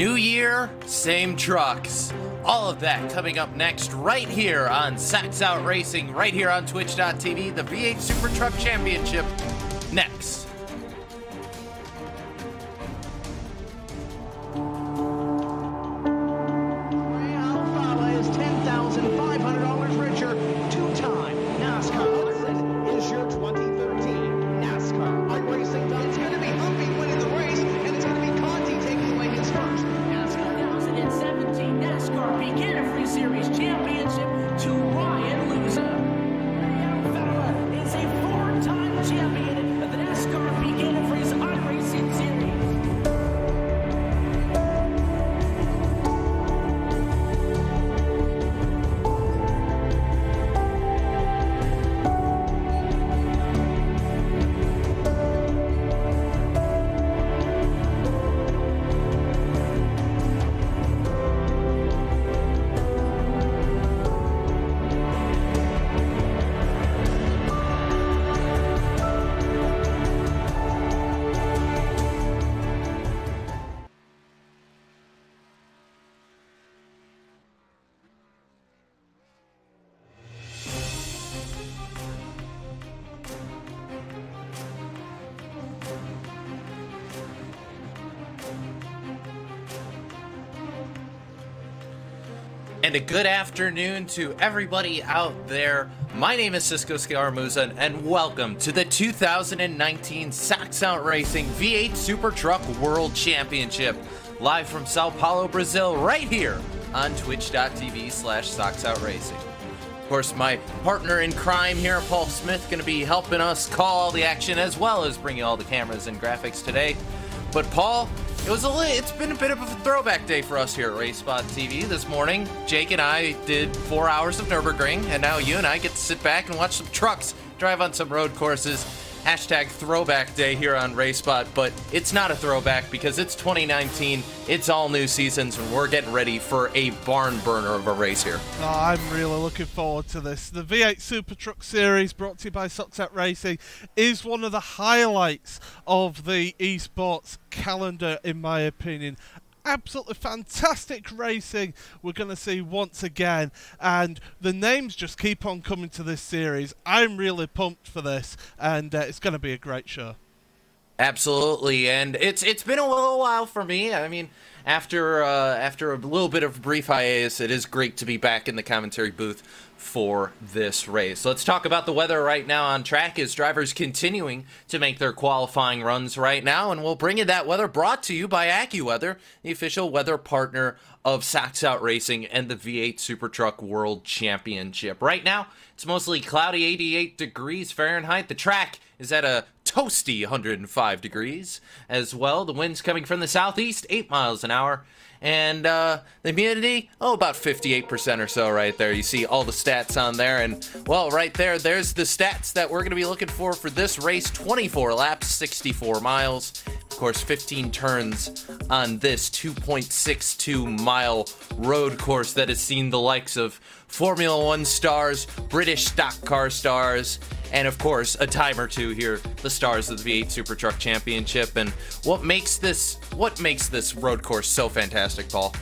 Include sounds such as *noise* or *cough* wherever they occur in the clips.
New year, same trucks. All of that coming up next, right here on Sacks Out Racing, right here on Twitch.tv, the V8 Super Truck Championship. Next. And a good afternoon to everybody out there. My name is Cisco Scaramuzan, and welcome to the 2019 Sax Out Racing V8 Super Truck World Championship, live from Sao Paulo, Brazil, right here on twitch.tv slash Racing. Of course, my partner in crime here, Paul Smith, going to be helping us call all the action as well as bringing all the cameras and graphics today. But Paul, it was a li- it's been a bit of a throwback day for us here at RaceSpot TV this morning. Jake and I did four hours of Nurburgring, and now you and I get to sit back and watch some trucks drive on some road courses. Hashtag throwback day here on RaceSpot, but it's not a throwback because it's 2019. It's all new seasons, and we're getting ready for a barn burner of a race here. Oh, I'm really looking forward to this. The V8 Super Truck Series, brought to you by Soxat Racing, is one of the highlights of the esports calendar, in my opinion. Absolutely fantastic racing we're going to see once again, and the names just keep on coming to this series. I'm really pumped for this, and uh, it's going to be a great show. Absolutely, and it's it's been a little while for me. I mean, after uh, after a little bit of brief hiatus, it is great to be back in the commentary booth for this race. Let's talk about the weather right now on track as drivers continuing to make their qualifying runs right now, and we'll bring you that weather brought to you by AccuWeather, the official weather partner of Sax Out Racing and the V8 Super Truck World Championship. Right now, it's mostly cloudy 88 degrees Fahrenheit. The track is at a toasty 105 degrees as well. The wind's coming from the southeast, 8 miles an hour. And uh, the humidity, oh, about 58% or so right there. You see all the stats on there. And, well, right there, there's the stats that we're going to be looking for for this race 24 laps, 64 miles. Of course, 15 turns on this 2.62 mile road course that has seen the likes of Formula One stars, British stock car stars, and of course a time or two here, the stars of the V8 Super Truck Championship. And what makes this what makes this road course so fantastic, Paul?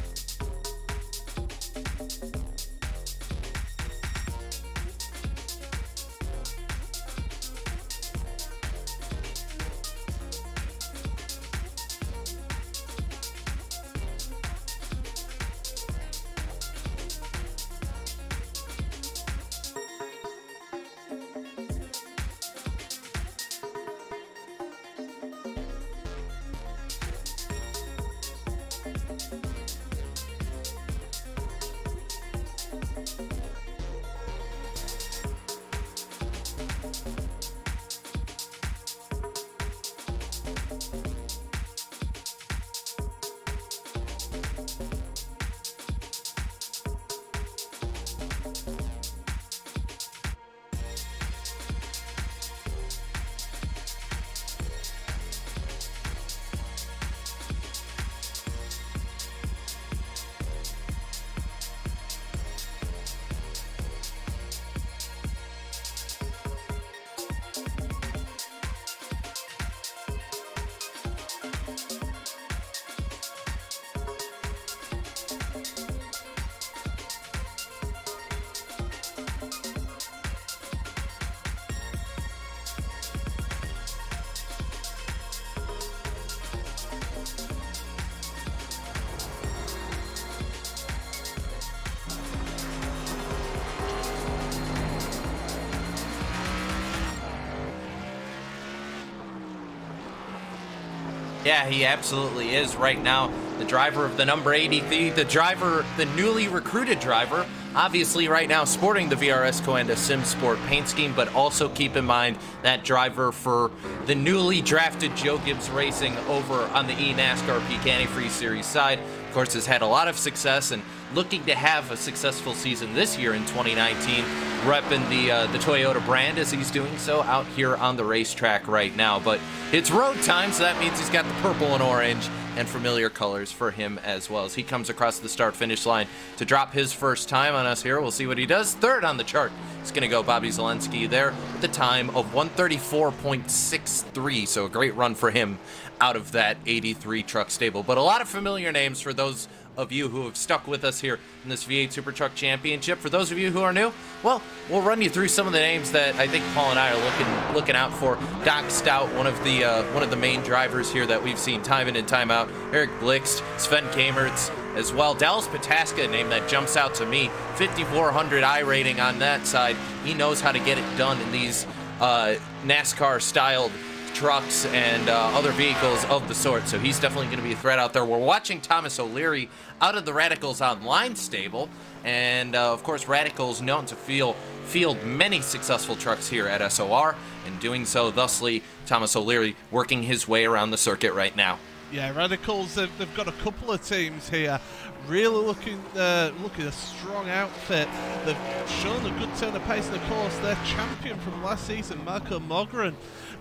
Yeah, he absolutely is right now. The driver of the number 83, the driver, the newly recruited driver, obviously right now sporting the VRS Coanda Sim Sport paint scheme, but also keep in mind that driver for the newly drafted Joe Gibbs Racing over on the eNASCAR Peak Antifreeze Series side. Of course, has had a lot of success and looking to have a successful season this year in 2019, repping the uh, the Toyota brand as he's doing so out here on the racetrack right now. But it's road time, so that means he's got the purple and orange and familiar colors for him as well as he comes across the start finish line to drop his first time on us here. We'll see what he does. Third on the chart. It's going to go Bobby Zalenski there with the time of 134.63. So a great run for him out of that 83 truck stable. But a lot of familiar names for those of you who have stuck with us here in this V8 Super Truck Championship. For those of you who are new, well, we'll run you through some of the names that I think Paul and I are looking looking out for. Doc Stout, one of the uh, one of the main drivers here that we've seen time in and time out. Eric Blixt, Sven Kamertz as well. Dallas Pataska, a name that jumps out to me. 5400 iRating on that side. He knows how to get it done in these uh, NASCAR styled trucks and uh, other vehicles of the sort. So he's definitely going to be a threat out there. We're watching Thomas O'Leary out of the Radicals Online stable. And uh, of course, Radicals known to feel, field many successful trucks here at SOR. And doing so, thusly, Thomas O'Leary working his way around the circuit right now. Yeah, Radicals, they've, they've got a couple of teams here really looking uh, looking a strong outfit. They've shown a good turn of pace, and the course, their champion from last season, Marco Mogren,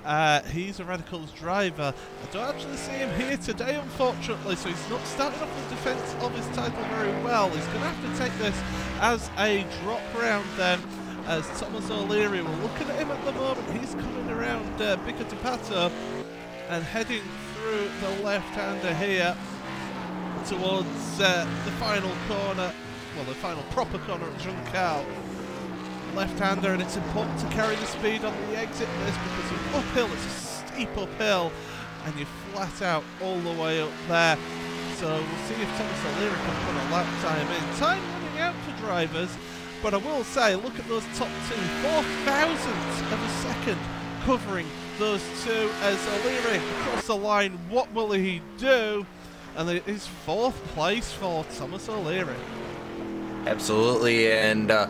uh, he's a Radicals driver. I don't actually see him here today, unfortunately, so he's not starting off the defence of his title very well. He's going to have to take this as a drop round then. As Thomas O'Leary, we're looking at him at the moment. He's coming around uh, Bica Pato and heading through the left-hander here towards uh, the final corner, well, the final proper corner at Junção. Left-hander, and it's important to carry the speed on the exit this because it's uphill, it's a steep uphill, and you're flat out all the way up there. So we'll see if Thomas O'Leary can put a lap time in. Time running out for drivers, but I will say, look at those top two, four thousandths of a second covering those two as O'Leary across the line. What will he do? and it is fourth place for Thomas O'Leary. Absolutely, and uh,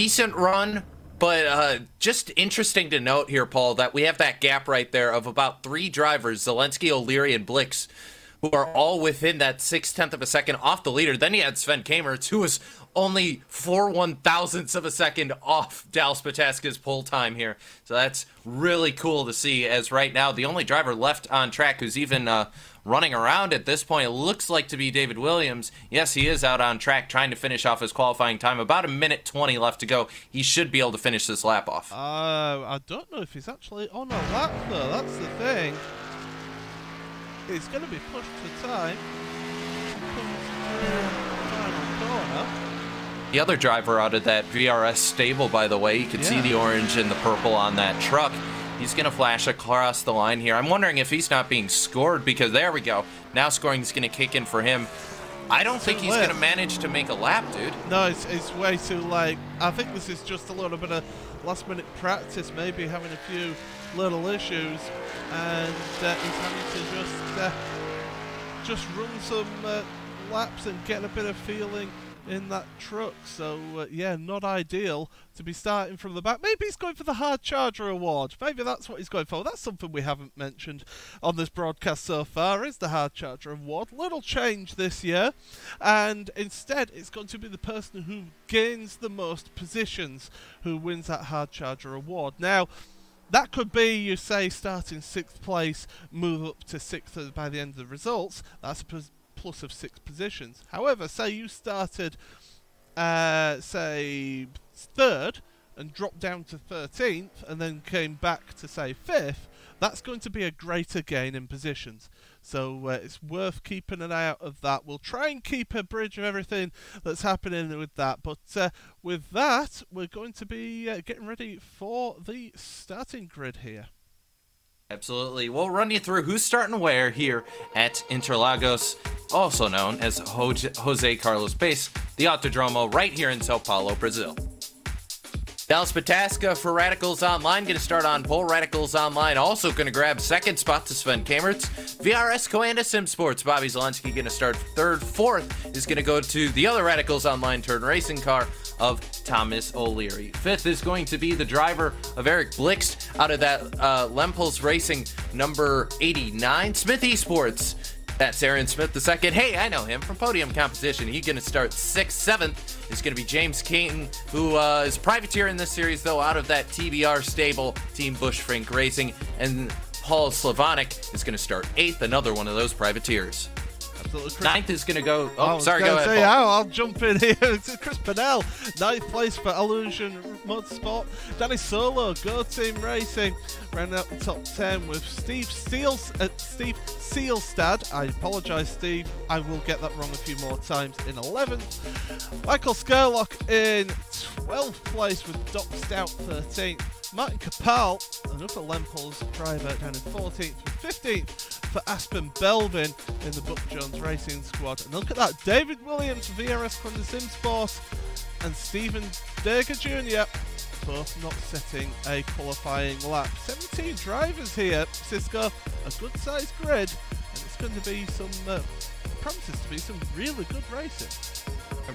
decent run, but uh, just interesting to note here, Paul, that we have that gap right there of about three drivers, Zalenski, O'Leary, and Blix, who are all within that six tenth of a second off the leader. Then you had Sven Kamertz, who was only four one thousandths of a second off Dallas Pataska's pull time here. So that's really cool to see. As right now, the only driver left on track who's even uh, running around at this point. It looks like to be David Williams. Yes, he is out on track trying to finish off his qualifying time. About a minute 20 left to go. He should be able to finish this lap off. Uh, I don't know if he's actually on a lap, though. That's the thing. He's going to be pushed to time. The other driver out of that VRS stable, by the way, you can yeah. see the orange and the purple on that truck. He's going to flash across the line here. I'm wondering if he's not being scored because there we go. Now scoring is going to kick in for him. I don't think he's going to manage to make a lap, dude. No, it's, it's way too late. I think this is just a little bit of last minute practice, maybe having a few little issues, and uh, he's having to just uh, just run some uh, laps and get a bit of feeling in that truck. So, uh, yeah, not ideal to be starting from the back. Maybe he's going for the Hard Charger Award. Maybe that's what he's going for. That's something we haven't mentioned on this broadcast so far, is the Hard Charger Award. Little change this year. And instead, it's going to be the person who gains the most positions who wins that Hard Charger Award. Now, that could be, you say, starting sixth place, move up to sixth by the end of the results. That's a plus of six positions. However, say you started, uh, say, third and dropped down to 13th and then came back to, say, fifth, that's going to be a greater gain in positions. So uh, it's worth keeping an eye out of that. We'll try and keep a bridge of everything that's happening with that. But uh, with that, we're going to be uh, getting ready for the starting grid here. Absolutely. We'll run you through who's starting where here at Interlagos, also known as Jose Carlos Pace, the Autodromo right here in Sao Paulo, Brazil. Dallas Pataska for Radicals Online going to start on pole. Radicals Online also going to grab second spot to Sven Kamertz. VRS Coanda Sim Sports. Bobby Zalenski going to start third. Fourth is going to go to the other Radicals Online turn racing car of Thomas O'Leary. Fifth is going to be the driver of Eric Blixt out of that uh, Lempels Racing number 89. Smith Esports. That's Aaron Smith the second. Hey, I know him from podium competition. He's going to start sixth, seventh. Is going to be James Caton, who uh, is privateer in this series, though out of that TBR stable, Team Bushfink Racing, and Paul Slavonic is going to start eighth, another one of those privateers. Absolutely. Chris- Ninth is going to go. I Oh, sorry, gonna go ahead. Say, Paul. oh, I'll jump in here. *laughs* It's Chris Pennell, ninth place for Illusion Motorsport. Danny Solo, Go Team Racing, rounding out the top ten with Steve Steels, uh, Steve Sealstad. I apologise, Steve. I will get that wrong a few more times in 11th. Michael Skerlock in 12th place with Doc Stout 13th. Martin Capel, another Lempels driver, down in 14th with 15th for Aspen Belvin in the Buck Jones Racing Squad. And look at that, David Williams for VRS from the Sim Sport and Stephen Derger Jr. both not setting a qualifying lap. 17 drivers here, Cisco, a good sized grid, and it's going to be some, uh, promises to be some really good racing.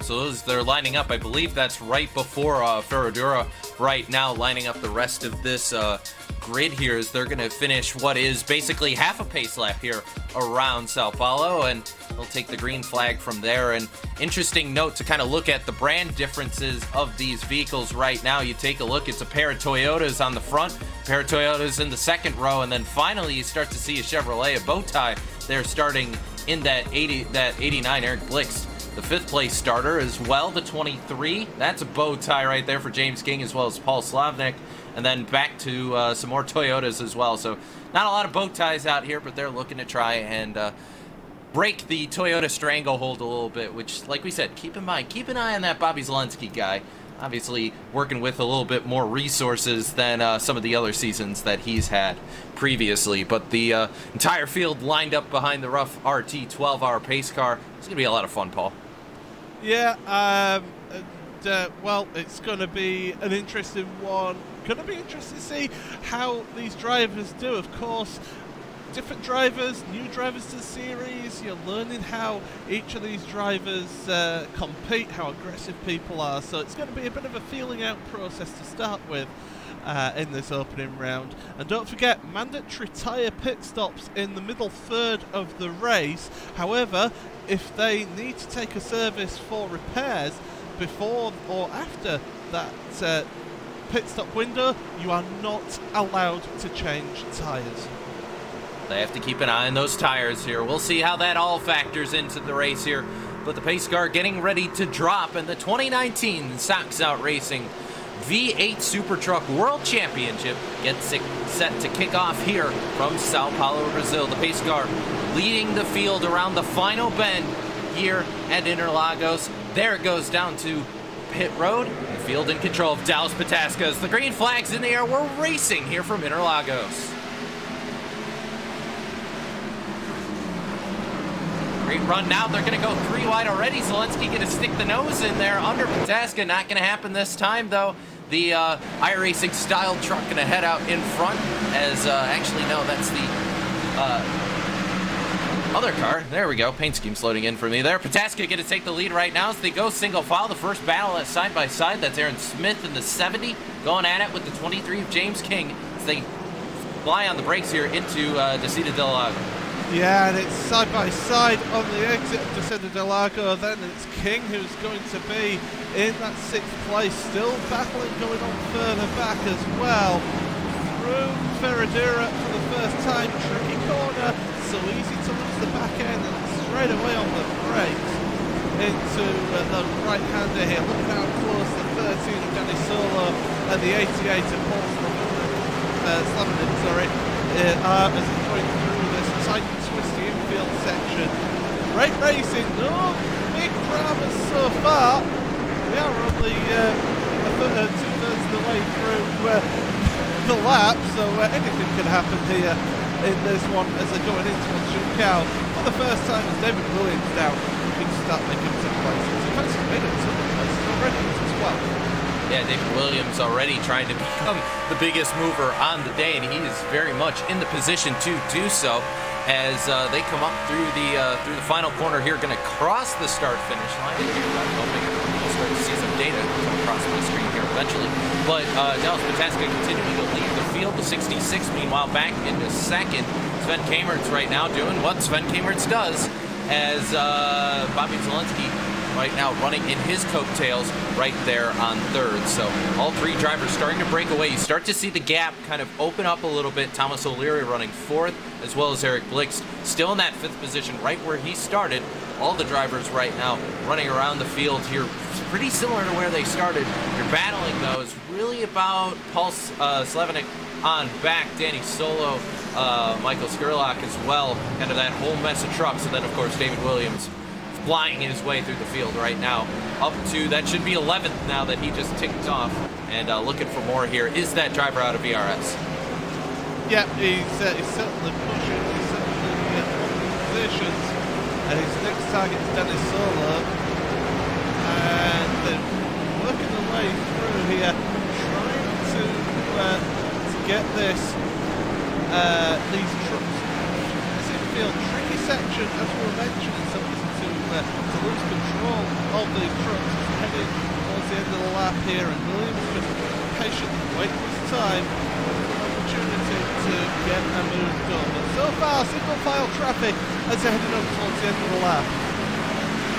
So those they're lining up. I believe that's right before uh, Ferradura. Right now, lining up the rest of this uh, grid here as they're going to finish what is basically half a pace lap here around Sao Paulo, and they'll take the green flag from there. And interesting note to kind of look at the brand differences of these vehicles right now. You take a look; it's a pair of Toyotas on the front, pair of Toyotas in the second row, and then finally you start to see a Chevrolet, a bow tie. They're starting in that 80, that 89 Eric Blix the fifth place starter as well, the 23. That's a bow tie right there for James King as well as Paul Slavnik. And then back to uh, some more Toyotas as well. So not a lot of bow ties out here, but they're looking to try and uh, break the Toyota stranglehold a little bit. Which, like we said, keep in mind, keep an eye on that Bobby Zalenski guy. Obviously, working with a little bit more resources than uh, some of the other seasons that he's had previously. But the uh, entire field lined up behind the Ruf RT 12R pace car. It's going to be a lot of fun, Paul. Yeah, um, and, uh, well, it's going to be an interesting one. Going to be interesting to see how these drivers do. Of course, different drivers, new drivers to the series. You're learning how each of these drivers uh, compete, how aggressive people are. So it's going to be a bit of a feeling out process to start with. Uh, in this opening round. And don't forget, mandatory tyre pit stops in the middle third of the race. However, if they need to take a service for repairs before or after that uh, pit stop window, you are not allowed to change tyres. They have to keep an eye on those tires here. We'll see how that all factors into the race here. But the pace car getting ready to drop, and the 2019 Sox Out Racing V8 Super Truck World Championship gets set to kick off here from Sao Paulo, Brazil. The pace car leading the field around the final bend here at Interlagos. There it goes down to pit road. Field in control of Dallas Pataskas. The green flag's in the air. We're racing here from Interlagos. Great run now. They're going to go three wide already. Zalenski going to stick the nose in there under Pataska. Not going to happen this time, though. The uh, iRacing style truck going to head out in front as, uh, actually, no, that's the uh, other car. There we go. Paint scheme's loading in for me there. Pataska going to take the lead right now as they go single file. The first battle at side by side. That's Aaron Smith in the 70 going at it with the 23 of James King as they fly on the brakes here into uh, Desida del Lago. Yeah, and it's side by side on the exit of Descenda del Lago. Then it's King who's going to be in that sixth place, still battling going on further back as well. Through Ferradura for the first time, tricky corner, so easy to lose the back end, and straight away on the brakes into uh, the right-hander here. Look how close the 13 of Danny Solo and the 88 of Paul uh, sorry, uh, are as it's going through this tight and twisty infield section. Great racing, no big dramas so far. We are only uh, two-thirds of the way through uh, the lap, so uh, anything can happen here in this one as they're going into a shootout. For the first time, as David Williams down, can start making some places. Made it to the places already as well. Yeah, David Williams already trying to *laughs* become the biggest mover on the day, and he is very much in the position to do so as uh, they come up through the uh, through the final corner here, going to cross the start finish line. I'm hoping we'll start to see some data come across my screen eventually. But uh, Dallas Pataska continuing to lead the field. The 66, meanwhile, back into second. Sven Kamertz right now doing what Sven Kamertz does as uh, Bobby Zalenski right now running in his coattails right there on third. So all three drivers starting to break away. You start to see the gap kind of open up a little bit. Thomas O'Leary running fourth, as well as Eric Blix still in that fifth position, right where he started. All the drivers right now running around the field here, pretty similar to where they started. Your battling, though, is really about Paul uh, on back, Danny Solo, uh, Michael Skurlock as well, kind of that whole mess of trucks, and then, of course, David Williams flying his way through the field right now. Up to, that should be 11th now that he just ticked off. And uh, looking for more here. Is that driver out of VRS? Yeah, he's, uh, he's certainly pushing, he's certainly in positions. And his next target is Dennis Solo. And they're working their way through here, trying to, uh, to get this, uh, these trucks, it feels, tricky section, as we were mentioning, something to, uh, to lose control of these trucks heading towards the end of the lap here. And Williams just patiently waiting for his time to get a move done. But so far, single file traffic as they're heading up towards the end of the lap.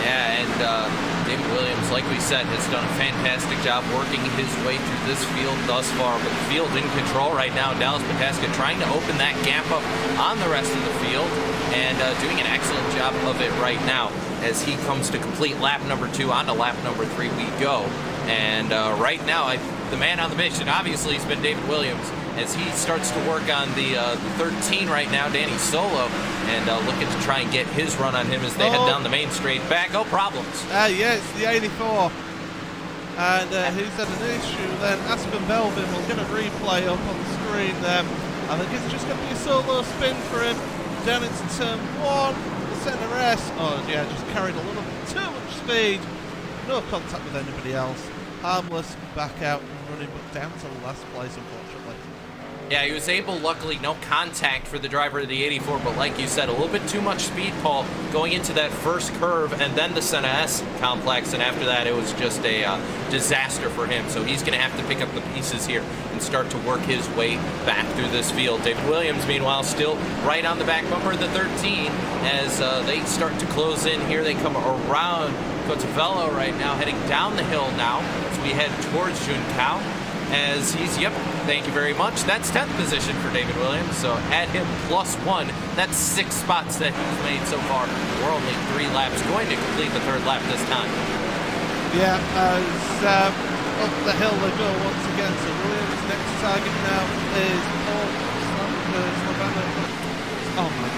Yeah, and uh, David Williams, like we said, has done a fantastic job working his way through this field thus far. But the field in control right now. Dallas Pataska trying to open that gap up on the rest of the field and uh, doing an excellent job of it right now as he comes to complete lap number two. On to lap number three we go. And uh, right now, I, the man on the mission obviously has been David Williams as he starts to work on the, uh, the 13 right now, Danny Solo, and uh, looking to try and get his run on him as they Oh. head down the main straight back. Oh, problems. Uh, yeah, it's the 84. And uh, who's had an issue then? Aspen Belvin will get a replay up on the screen then. I think it's just going to be a solo spin for him. Down into turn one, the Senna S. Oh, yeah, just carried a little bit too much speed. No contact with anybody else. Harmless, back out and running, but down to the last place, unfortunately. Yeah, he was able, luckily, no contact for the driver of the 84, but like you said, a little bit too much speed, Paul, going into that first curve and then the Senna S complex, and after that, it was just a uh, disaster for him. So he's going to have to pick up the pieces here and start to work his way back through this field. David Williams, meanwhile, still right on the back bumper of the 13 as uh, they start to close in here. They come around Cotovelo right now, heading down the hill now as we head towards Junção as he's, yep, thank you very much. That's 10th position for David Williams, so add him plus one. That's six spots that he's made so far. We're only three laps, going to complete the third lap this time. Yeah, as um, up the hill they go once again. So Williams' next target now is Paul Slavanovic. Oh my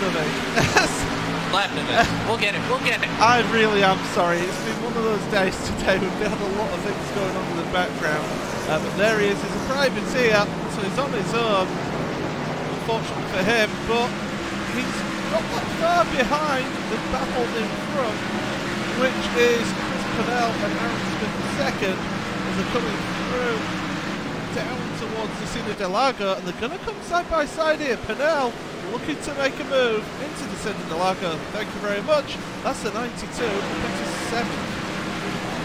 goodness. *laughs* Minute. We'll get it, we'll get it. I really am sorry. It's been one of those days today. We've had a lot of things going on in the background. Uh, but there he is. He's a privateer, so he's on his own. Unfortunately for him, but he's not that far behind the battle in front, which is Chris Pennell and Aaron Smith second as they're coming through down towards the Cine de Lago, and they're going to come side by side here. Pennell looking to make a move into the Cine de Lago. Thank you very much. That's a 92, 27.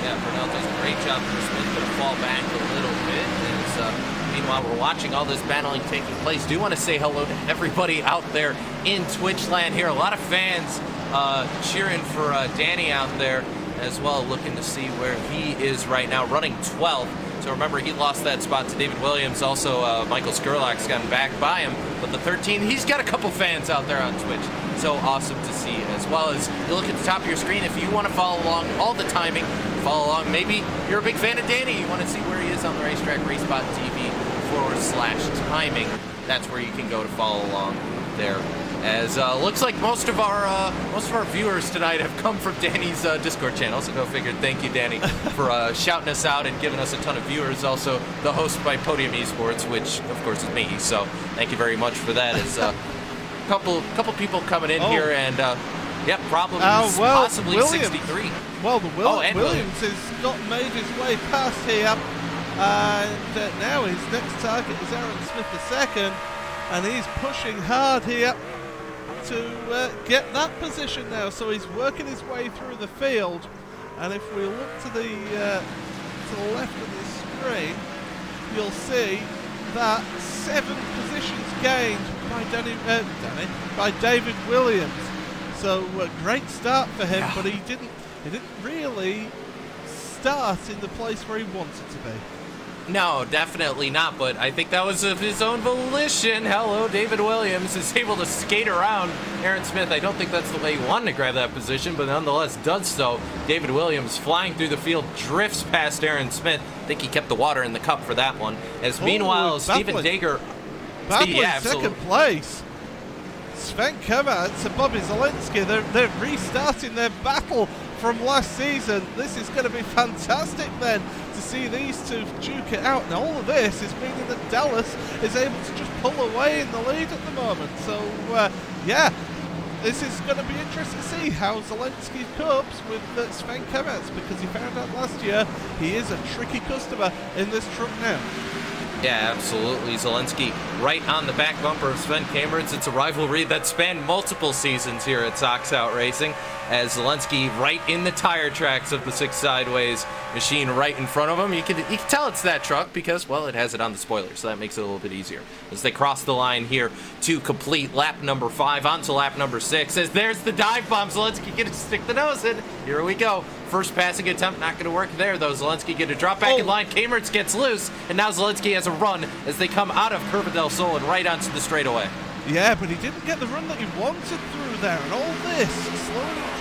Yeah, Purnell does a great job. Smith going to fall back a little bit. As, uh, meanwhile, we're watching all this battling taking place. Do want to say hello to everybody out there in Twitch land here. A lot of fans uh, cheering for uh, Danny out there as well, looking to see where he is right now, running 12th. So remember, he lost that spot to David Williams. Also, uh, Michael Skurlock's gotten back by him. But the 13, he's got a couple fans out there on Twitch. So awesome to see. As well as you look at the top of your screen, if you want to follow along all the timing, follow along. Maybe you're a big fan of Danny. You want to see where he is on the racetrack, RaceSpot TV forward slash timing. That's where you can go to follow along there. As uh, looks like most of our uh, most of our viewers tonight have come from Danny's uh, Discord channel. So go figure. Thank you, Danny, *laughs* for uh, shouting us out and giving us a ton of viewers. Also, the host by Podium Esports, which of course is me. So thank you very much for that. As a *laughs* couple couple people coming in Oh. here and uh, Yep, probably Oh, well, possibly Williams. 63. Well, the Will- Oh, and Williams has got made his way past here, and uh, now his next target is Aaron Smith II, and he's pushing hard here to uh, get that position now. So he's working his way through the field, and if we look to the uh, to the left of the screen, you'll see that seven positions gained by Danny, uh, Danny by David Williams. So a great start for him, Yeah. but he didn't he didn't really start in the place where he wanted to be. No, definitely not, but I think that was of his own volition. Hello, David Williams is *laughs* able to skate around Aaron Smith. I don't think that's the way he wanted to grab that position, but nonetheless does so. David Williams flying through the field, drifts past Aaron Smith. I think he kept the water in the cup for that one. As meanwhile, Stephen baffling. Dager. Yeah, second place. Sven Kovacs and Bobby Zalenski, they're, they're restarting their battle from last season. This is going to be fantastic then see these two duke it out. And all of this is meaning that Dallas is able to just pull away in the lead at the moment. So, uh, yeah, this is going to be interesting to see how Zalenski copes with uh, Sven Kovacs because he found out last year he is a tricky customer in this truck now. Yeah, absolutely. Zalenski right on the back bumper of Sven Kameritz. It's a rivalry that spanned multiple seasons here at Sox Out Racing. As Zalenski right in the tire tracks of the six sideways machine right in front of him. You can you can tell it's that truck because well it has it on the spoiler, so that makes it a little bit easier. As they cross the line here to complete lap number five onto lap number six. As there's the dive bomb, Zalenski gonna stick the nose in. Here we go. First passing attempt not gonna work there though. Zalenski get a drop back in Oh. line. Kamertz gets loose, and now Zalenski has a run as they come out of Curva del Sol and right onto the straightaway. Yeah, but he didn't get the run that he wanted through there, and all this slowing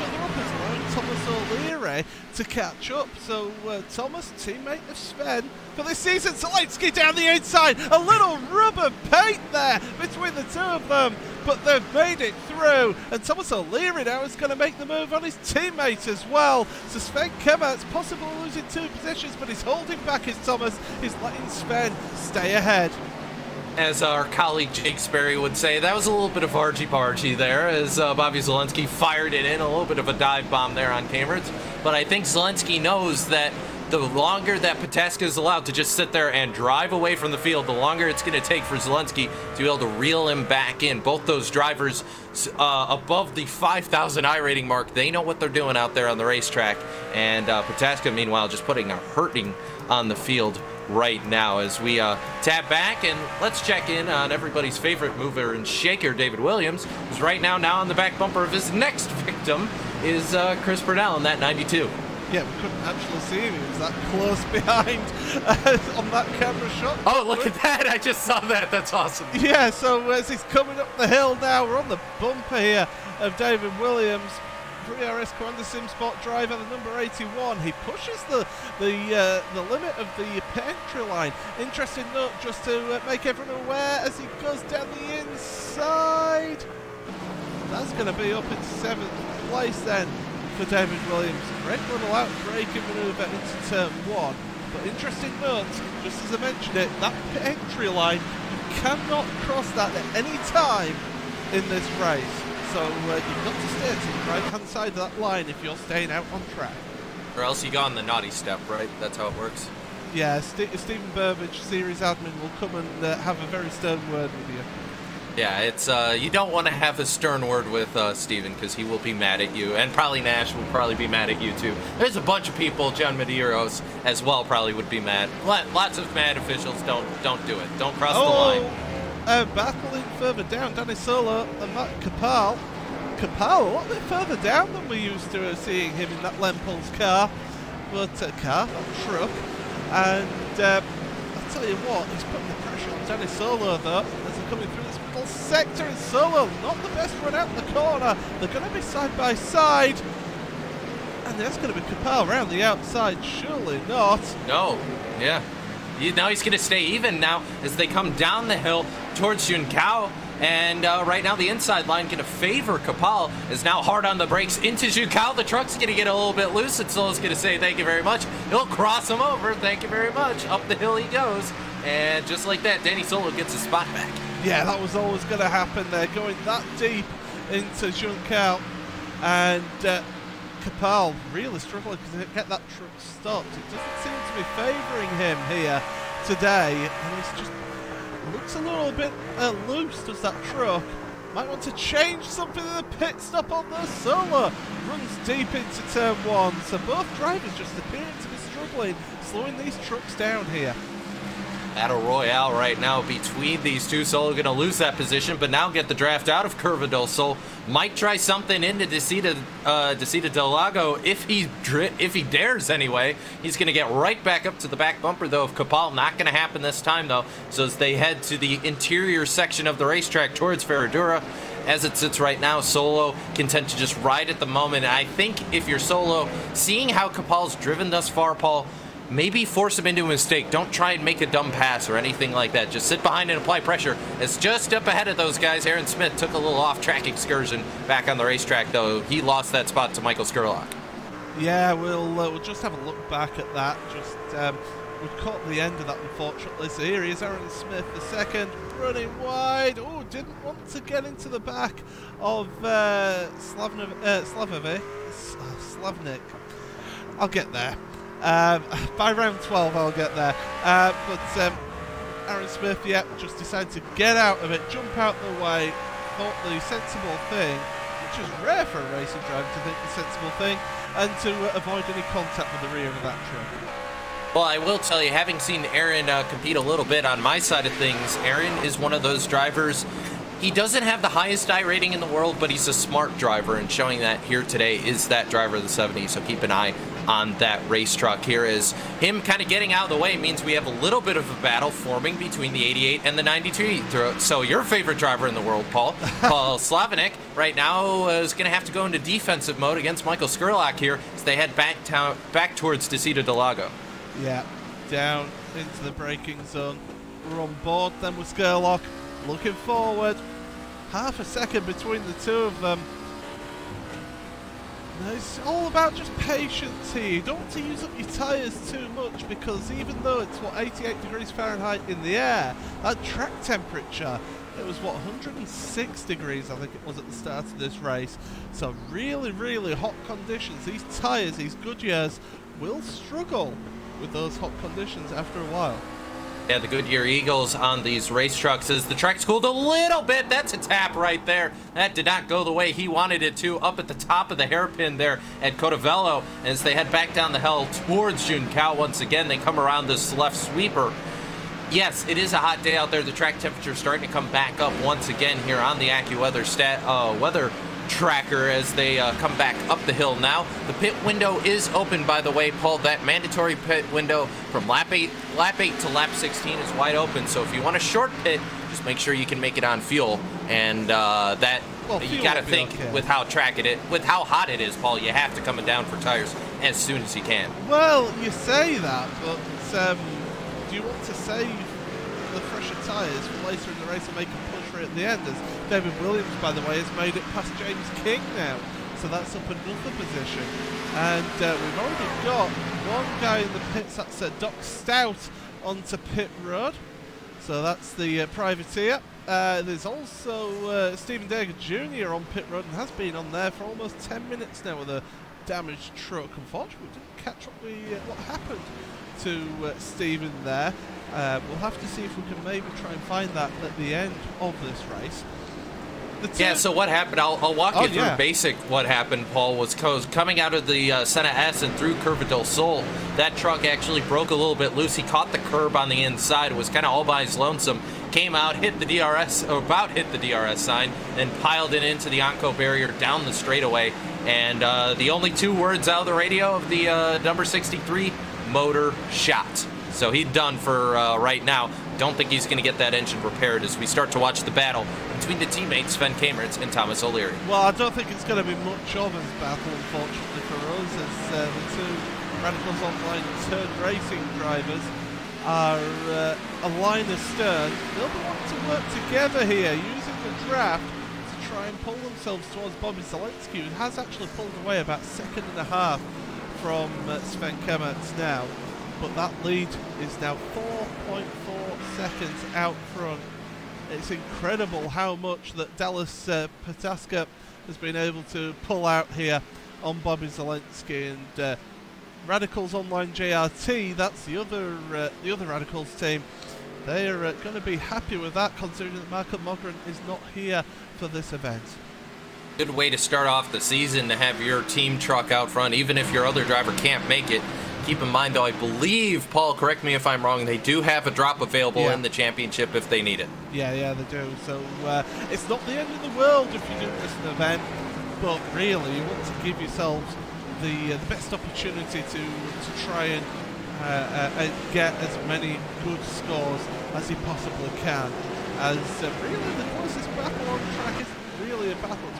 Thomas O'Leary to catch up. So uh, Thomas, teammate of Sven, for this season, Zalenski down the inside, a little rubber paint there between the two of them, but they've made it through, and Thomas O'Leary now is going to make the move on his teammate as well. So Sven Kemert's possible losing two positions, but he's holding back his Thomas. He's letting Sven stay ahead. As our colleague Jake Sperry would say, that was a little bit of argy-bargy there as uh, Bobby Zalenski fired it in, a little bit of a dive bomb there on Cambridge. But I think Zalenski knows that the longer that Pataska is allowed to just sit there and drive away from the field, the longer it's going to take for Zalenski to be able to reel him back in. Both those drivers uh, above the 5,000 iRating mark, they know what they're doing out there on the racetrack. And uh, Pataska, meanwhile, just putting a hurting on the field right now as we uh, tap back and let's check in on everybody's favorite mover and shaker, David Williams, who's right now now on the back bumper of his next *laughs* victim is uh, Chris Burnell in that 92. Yeah, we couldn't actually see him. He was that close *laughs* behind uh, on that camera shot. Oh, look at that! I just saw that. That's awesome. Yeah, so as he's coming up the hill now, we're on the bumper here of David Williams. VRS Coanda Sim Sport driver, the number 81. He pushes the the uh, the limit of the entry line. Interesting note, just to uh, make everyone aware, as he goes down the inside. That's going to be up in seventh place then for David Williams. Great little out braking manoeuvre into turn one. But interesting note, just as I mentioned it, that entry line, you cannot cross that at any time in this race. So uh, you've got to stay to the right hand side of that line if you're staying out on track. Or else you go on the naughty step, right? That's how it works. Yeah, St- Stephen Burbage, series admin, will come and uh, have a very stern word with you. Yeah, it's uh, you don't want to have a stern word with uh, Steven because he will be mad at you, and probably Nash will probably be mad at you too. There's a bunch of people, John Medeiros as well, probably would be mad. Lots of mad officials don't don't do it. Don't cross the line. Uh, battling further down, Danny Solo and Matt Kapal. Kapal a little bit further down than we used to uh, seeing him in that Lempels car, but uh, car, not truck. And uh, I'll tell you what, he's putting the pressure on Danny Solo though, as they're coming through this middle sector. And Solo, not the best run out in the corner. They're going to be side by side. And there's going to be Kapal around the outside, surely not. No, yeah. Now he's going to stay even now as they come down the hill towards Junção. And uh, right now, the inside line going to favor Kapal is now hard on the brakes into Junção. The truck's going to get a little bit loose, and Solo's going to say thank you very much. He'll cross him over. Thank you very much. Up the hill he goes. And just like that, Danny Solo gets his spot back. Yeah, that was always going to happen there, going that deep into Junção. and uh, really struggling to get that truck stopped. It doesn't seem to be favouring him here today, and he's just looks a little bit uh, loose. Does that truck? Might want to change something in the pit stop on the solo. Runs deep into turn one, so both drivers just appearing to be struggling, slowing these trucks down here. Battle Royale right now between these two. Solo going to lose that position, but now get the draft out of Curva del Sol. Might try something into Desita, uh, Desita del Lago if he if he dares anyway. He's going to get right back up to the back bumper though of Capal. Not going to happen this time though. So as they head to the interior section of the racetrack towards Ferradura. As it sits right now, Solo can tend to just ride at the moment. I think if you're Solo, seeing how Capal's driven thus far, Paul, maybe force him into a mistake. Don't try and make a dumb pass or anything like that. Just sit behind and apply pressure. It's just up ahead of those guys. Aaron Smith took a little off-track excursion back on the racetrack, though. He lost that spot to Michael Skurlock. Yeah, we'll uh, we'll just have a look back at that. Just um, we've caught the end of that, unfortunately. So here he is, Aaron Smith, the second, running wide. Oh, didn't want to get into the back of uh, Slavnov, uh, Slavovic, uh, Slavnik. I'll get there. Um, *sighs* by round 12, I'll get there. Uh, but um, Aaron Smith, yeah, just decided to get out of it, jump out the way, thought the sensible thing, which is rare for a racing driver to think the sensible thing, and to uh, avoid any contact with the rear of that truck. Well, I will tell you, having seen Aaron uh, compete a little bit on my side of things, Aaron is one of those drivers. He doesn't have the highest iRating in the world, but he's a smart driver, and showing that here today is that driver of the 70s. So keep an eye on that race truck here. Is him kind of getting out of the way means we have a little bit of a battle forming between the 88 and the 92. So your favorite driver in the world, Paul, *laughs* Paul Slavinik, right now is going to have to go into defensive mode against Michael Skurlock here as they head back town, back towards Desita del Lago. Yeah, down into the braking zone. We're on board then with Skurlock, looking forward. Half a second between the two of them. It's all about just patience here. You don't want to use up your tyres too much because even though it's what 88 degrees Fahrenheit in the air, that track temperature it was what 106 degrees I think it was at the start of this race. So really, really hot conditions. These tyres, these Goodyears, will struggle with those hot conditions after a while. Yeah, the Goodyear Eagles on these race trucks as the track's cooled a little bit. That's a tap right there. That did not go the way he wanted it to. Up at the top of the hairpin there at Cotovelo as they head back down the hill towards Junção once again. They come around this left sweeper. Yes, it is a hot day out there. The track temperature is starting to come back up once again here on the AccuWeather stat uh, weather tracker as they uh, come back up the hill now. The pit window is open, by the way, Paul. That mandatory pit window from lap 8, lap 8 to lap 16 is wide open. So if you want a short pit, just make sure you can make it on fuel. And uh, that Well, you got to think okay. with how track it with how hot it is, Paul. You have to come down for tires as soon as you can. Well, you say that, but um, do you want to save the fresher tyres for later in the race and make a it at the end? As David Williams, by the way, has made it past James King now, so that's up another position. And uh, we've already got one guy in the pits, that's uh, Doc Stout onto pit road. So that's the uh, privateer. Uh, there's also uh, Stephen Dager Jr. on pit road and has been on there for almost 10 minutes now with a damaged truck. Unfortunately, we didn't catch up with uh, what happened to uh, Stephen there. Uh, we'll have to see if we can maybe try and find that at the end of this race. Yeah, so what happened? I'll, I'll walk Oh, you through yeah. basic what happened, Paul, was co- coming out of the uh, Senna S and through Curva del Sol. That truck actually broke a little bit loose. He caught the curb on the inside, was kind of all by his lonesome. Came out, hit the DRS, or about hit the DRS sign, then piled it into the Armco barrier down the straightaway. And uh, the only two words out of the radio of the uh, number 63 motor shot. So he's done for uh, right now. Don't think he's going to get that engine repaired as we start to watch the battle between the teammates Sven Kamertz and Thomas O'Leary. Well, I don't think it's going to be much of a battle, unfortunately, for us, as uh, the two Radicals Online turn racing drivers are uh, a line astern. They'll be wanting to work together here, using the draft to try and pull themselves towards Bobby Zalenski, who has actually pulled away about second and a half from uh, Sven Kamertz now. But that lead is now 4.4 seconds out front. It's incredible how much that Dallas uh, has been able to pull out here on Bobby Zalenski and uh, Radicals Online JRT. That's the other uh, the other Radicals team. They are uh, going to be happy with that, considering that Michael Mogren is not here for this event. Good way to start off the season to have your team truck out front, even if your other driver can't make it. Keep in mind, though, I believe, Paul, correct me if I'm wrong, they do have a drop available Yeah. in the championship if they need it. Yeah, yeah, they do. So uh, it's not the end of the world if you do miss an event, but really you want to give yourselves the, uh, the best opportunity to to try and uh, uh, get as many good scores as you possibly can. As uh, really the closest battle on track is really a battle it's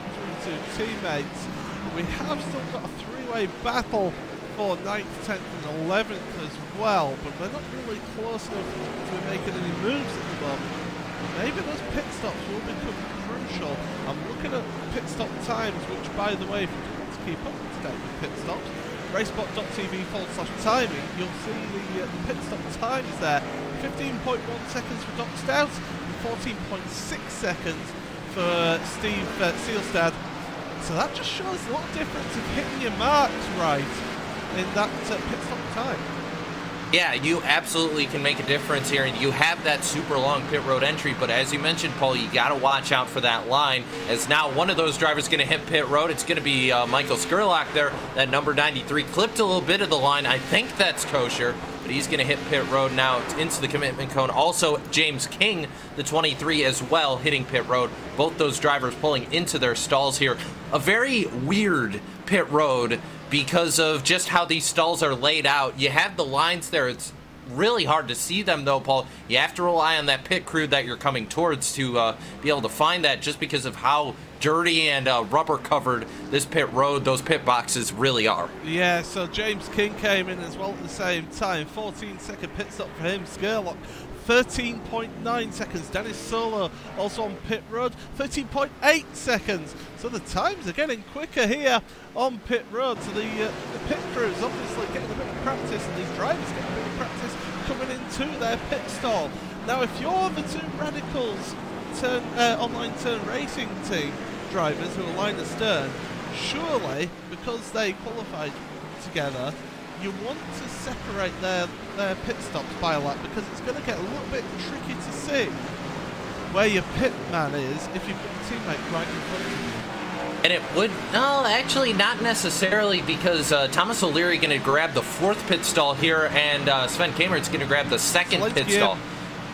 between two teammates. We have still got a three-way battle for 9th, 10th and 11th as well, but we're not really close enough to be making any moves at the moment. Maybe those pit stops will become crucial. I'm looking at pit stop times, which, by the way, if you want to keep up to date with pit stops, racespot.tv forward slash timing, you'll see the, uh, pit stop times there. 15.1 seconds for Doc Stout and 14.6 seconds for Steve uh, Sealstad. So that just shows a of difference of hitting your marks right in that uh, pit stop time. Yeah, you absolutely can make a difference here, and you have that super long pit road entry. But as you mentioned, Paul, you got to watch out for that line. As now one of those drivers going to hit pit road, it's going to be uh, Michael Skurlock there. That number 93 clipped a little bit of the line. I think that's kosher, but he's going to hit pit road now into the commitment cone. Also, James King, the 23 as well, hitting pit road. Both those drivers pulling into their stalls here. A very weird pit road because of just how these stalls are laid out. You have the lines there. It's really hard to see them though, Paul. You have to rely on that pit crew that you're coming towards to uh, be able to find that just because of how dirty and uh, rubber covered this pit road, those pit boxes really are. Yeah, so James King came in as well at the same time. 14 second pit stop for him. Skurlock 13.9 seconds. Dennis Solo also on pit road. 13.8 seconds. So the times are getting quicker here on pit road. So the, uh, the pit crew is obviously getting a bit of practice, and these drivers getting a bit of practice coming into their pit stall. Now, if you're the two radicals turn uh, online turn racing team drivers who are line astern, surely because they qualified together, you want to separate their their pit stops by a lap because it's going to get a little bit tricky to see where your pit man is if you've got a teammate right in front of you. And it would, no, actually not necessarily because uh, Thomas O'Leary going to grab the fourth pit stall here and uh, Sven Kamertz going to grab the second pit Zalenski stall. in.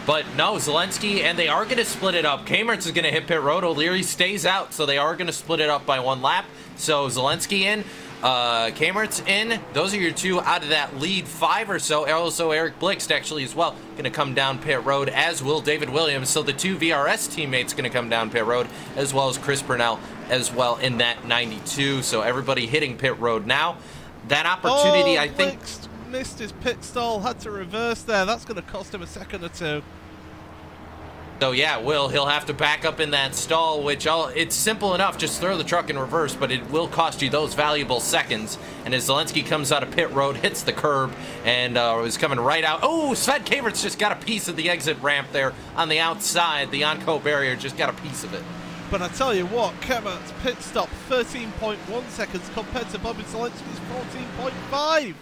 But no, Zalenski, and they are going to split it up. Kamertz is going to hit pit road. O'Leary stays out, so they are going to split it up by one lap. So Zalenski in, uh, Kamertz in. Those are your two out of that lead five or so. Also, Eric Blixt actually as well going to come down pit road, as will David Williams. So the two VRS teammates going to come down pit road, as well as Chris Burnell as well in that 92. So everybody hitting pit road now. That opportunity, oh, I think. Blixt missed his pit stall, had to reverse there. That's going to cost him a second or two. So yeah, Will he'll have to back up in that stall, which all it's simple enough, just throw the truck in reverse, but it will cost you those valuable seconds. And as Zalenski comes out of pit road, *laughs* hits the curb, and uh, was coming right out. Oh, Sven Kamertz just got a piece of the exit ramp there on the outside. The Armco barrier just got a piece of it. But I tell you what, Kamertz pit stop 13.1 seconds compared to Bobby Zalenski's 14.5.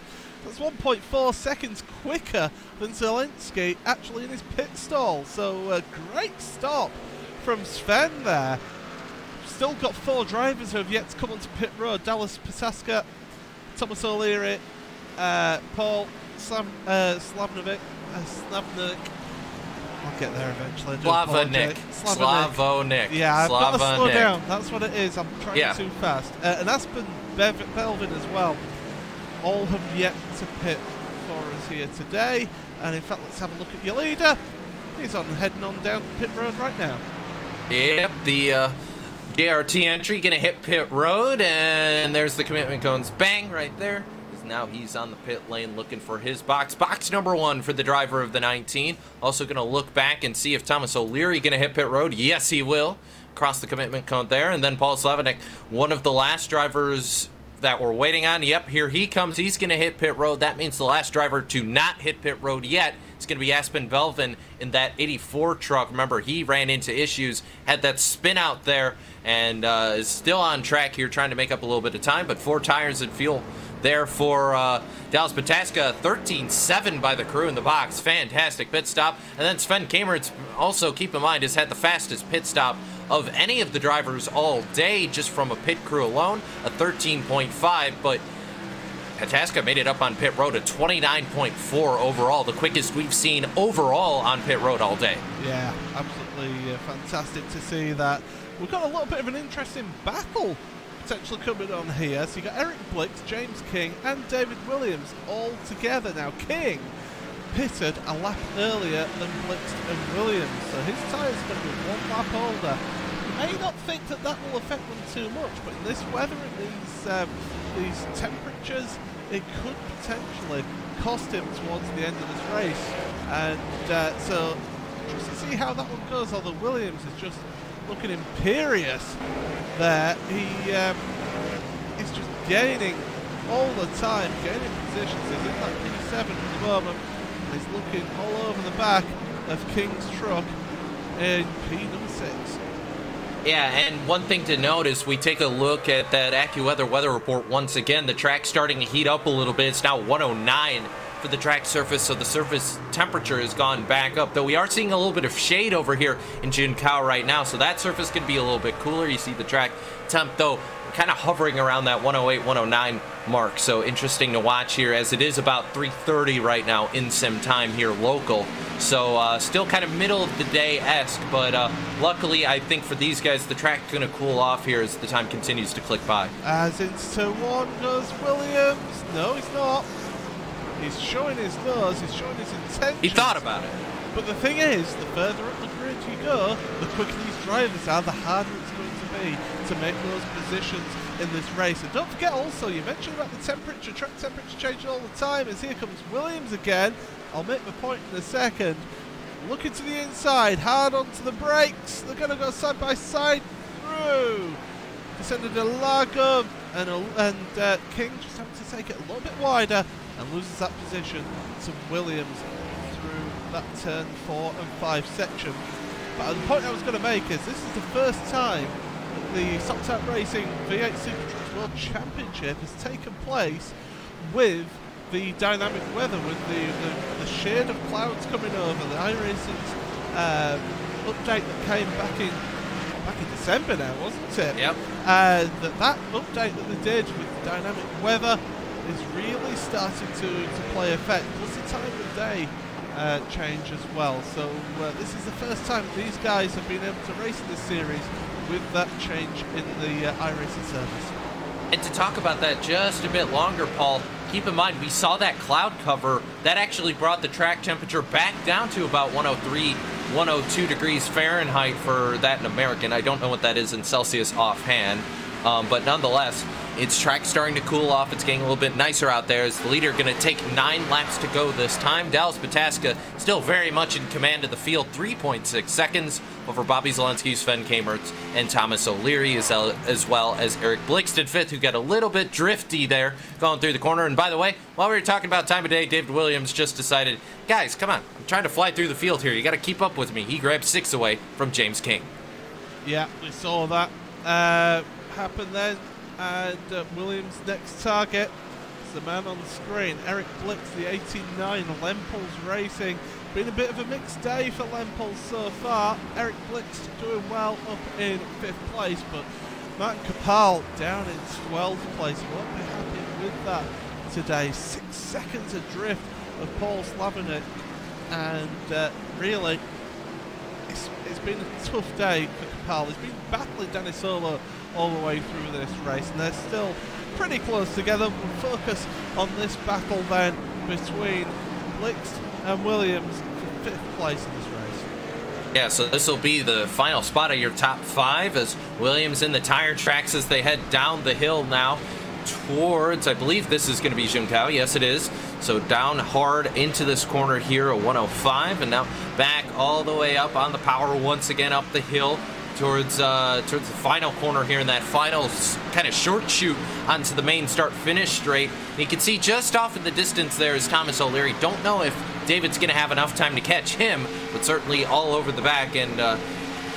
That's 1.4 seconds quicker than Zalenski actually in his pit stall. So a great stop from Sven there. Still got four drivers who have yet to come onto pit road. Dallas Pataska, Thomas O'Leary, uh, Paul uh, Slavnovic, uh. I'll get there eventually. I do Slavonik. apologise. Slavonik. Slavonik. Yeah, I've got to slow down. That's what it is. I'm trying Yeah. too fast. Uh, and Aspen Bev- Belvin as well. All have yet to pit for us here today. And in fact, let's have a look at your leader. He's on heading on down pit road right now. Yep, the uh, JRT entry gonna hit pit road, and there's the commitment cones. Bang, right there. Now he's on the pit lane looking for his box. Box number one for the driver of the 19. Also gonna look back and see if Thomas O'Leary gonna hit pit road. Yes, he will. Cross the commitment cone there, and then Paul Slavinik, one of the last drivers that we're waiting on. Yep, here he comes. He's going to hit pit road. That means the last driver to not hit pit road yet is going to be Aspen Belvin in that 84 truck. Remember, he ran into issues, had that spin out there, and uh, is still on track here trying to make up a little bit of time. But four tires and fuel there for uh, Dallas Pataska. 13-7 by the crew in the box. Fantastic pit stop. And then Sven Kamertz, also keep in mind, has had the fastest pit stop of any of the drivers all day just from a pit crew alone, a 13.5. But Pataska made it up on pit road at 29.4 overall, the quickest we've seen overall on pit road all day. Yeah, absolutely uh, fantastic to see that. We've got a little bit of an interesting battle potentially coming on here. So you got Eric Blix, James King, and David Williams all together now. King pitted a lap earlier than Blix and Williams, so his tyres going to be one lap older. You may not think that that will affect them too much, but in this weather and these um, these temperatures, it could potentially cost him towards the end of this race. And uh, so, just to see how that one goes, although Williams is just looking imperious there. He um, is just gaining all the time, gaining positions. He's in that P7 at the moment. He's looking all over the back of King's truck in P number 6. Yeah, and one thing to note is we take a look at that AccuWeather weather report once again. The track's starting to heat up a little bit. It's now 109 for the track surface, so the surface temperature has gone back up. Though we are seeing a little bit of shade over here in Junção right now, so that surface could be a little bit cooler. You see the track temp, though, kind of hovering around that 108, 109 mark. So interesting to watch here as it is about 3.30 right now in sim time here local. So uh, still kind of middle of the day-esque, but uh, luckily I think for these guys the track's going to cool off here as the time continues to click by. As into one goes Williams. No, he's not. He's showing his nose, he's showing his intention. He thought about it. But the thing is, the further up the grid you go, the quicker these drivers are, the harder it's going to be to make those positions in this race. And don't forget also, you mentioned about the temperature, track temperature changing all the time, as here comes Williams again. I'll make the point in a second. Looking to the inside, hard onto the brakes. They're going to go side by side through. Descended a Lago and, and uh, King just having to take it a little bit wider and loses that position to Williams through that turn 4 and 5 section. But the point I was going to make is this is the first time that the Soccer Racing V8 Super Trucks World Championship has taken place with the dynamic weather, with the, the, the shade of clouds coming over, the iRacing's uh, update that came back in back in December now, wasn't it? Yep. Uh, that, that update that they did with the dynamic weather is really starting to, to play effect. Plus the time of day uh, change as well. So uh, this is the first time these guys have been able to race in this series with that change in the uh, iRacing service. And to talk about that just a bit longer, Paul, keep in mind we saw that cloud cover. That actually brought the track temperature back down to about 103, 102 degrees Fahrenheit for that in American. I don't know what that is in Celsius offhand. Um, but nonetheless, its track starting to cool off. It's getting a little bit nicer out there. Is the leader going to take nine laps to go this time. Dallas Pataska still very much in command of the field. 3.6 seconds over Bobby Zalenski, Sven Kamertz, and Thomas O'Leary, as, as well as Eric Blixton fifth, who got a little bit drifty there going through the corner. And by the way, while we were talking about time of day, David Williams just decided, guys, come on, I'm trying to fly through the field here. You got to keep up with me. He grabbed six away from James King. Yeah, we saw that. Uh, happen then. And uh, Williams' next target is the man on the screen, Eric Blix, the 89 Lempels Racing. Been a bit of a mixed day for Lempels so far. Eric Blix doing well up in fifth place, but Martin Kapal down in 12th place. Won't be happy with that today. Six seconds adrift of Paul Slavinik. And uh, really, it's, it's been a tough day for Kapal. He's been battling Dennis Solo all the way through this race, and they're still pretty close together. We'll focus on this battle then between Blix and Williams for fifth place in this race. Yeah, so this will be the final spot of your top five as Williams in the tire tracks as they head down the hill now towards, I believe this is going to be Junção. Yes, it is. So down hard into this corner here, a 105, and now back all the way up on the power once again up the hill towards uh, towards the final corner here in that final kind of short shoot onto the main start finish straight. And you can see just off in the distance there is Thomas O'Leary. Don't know if David's going to have enough time to catch him, but certainly all over the back and. Uh,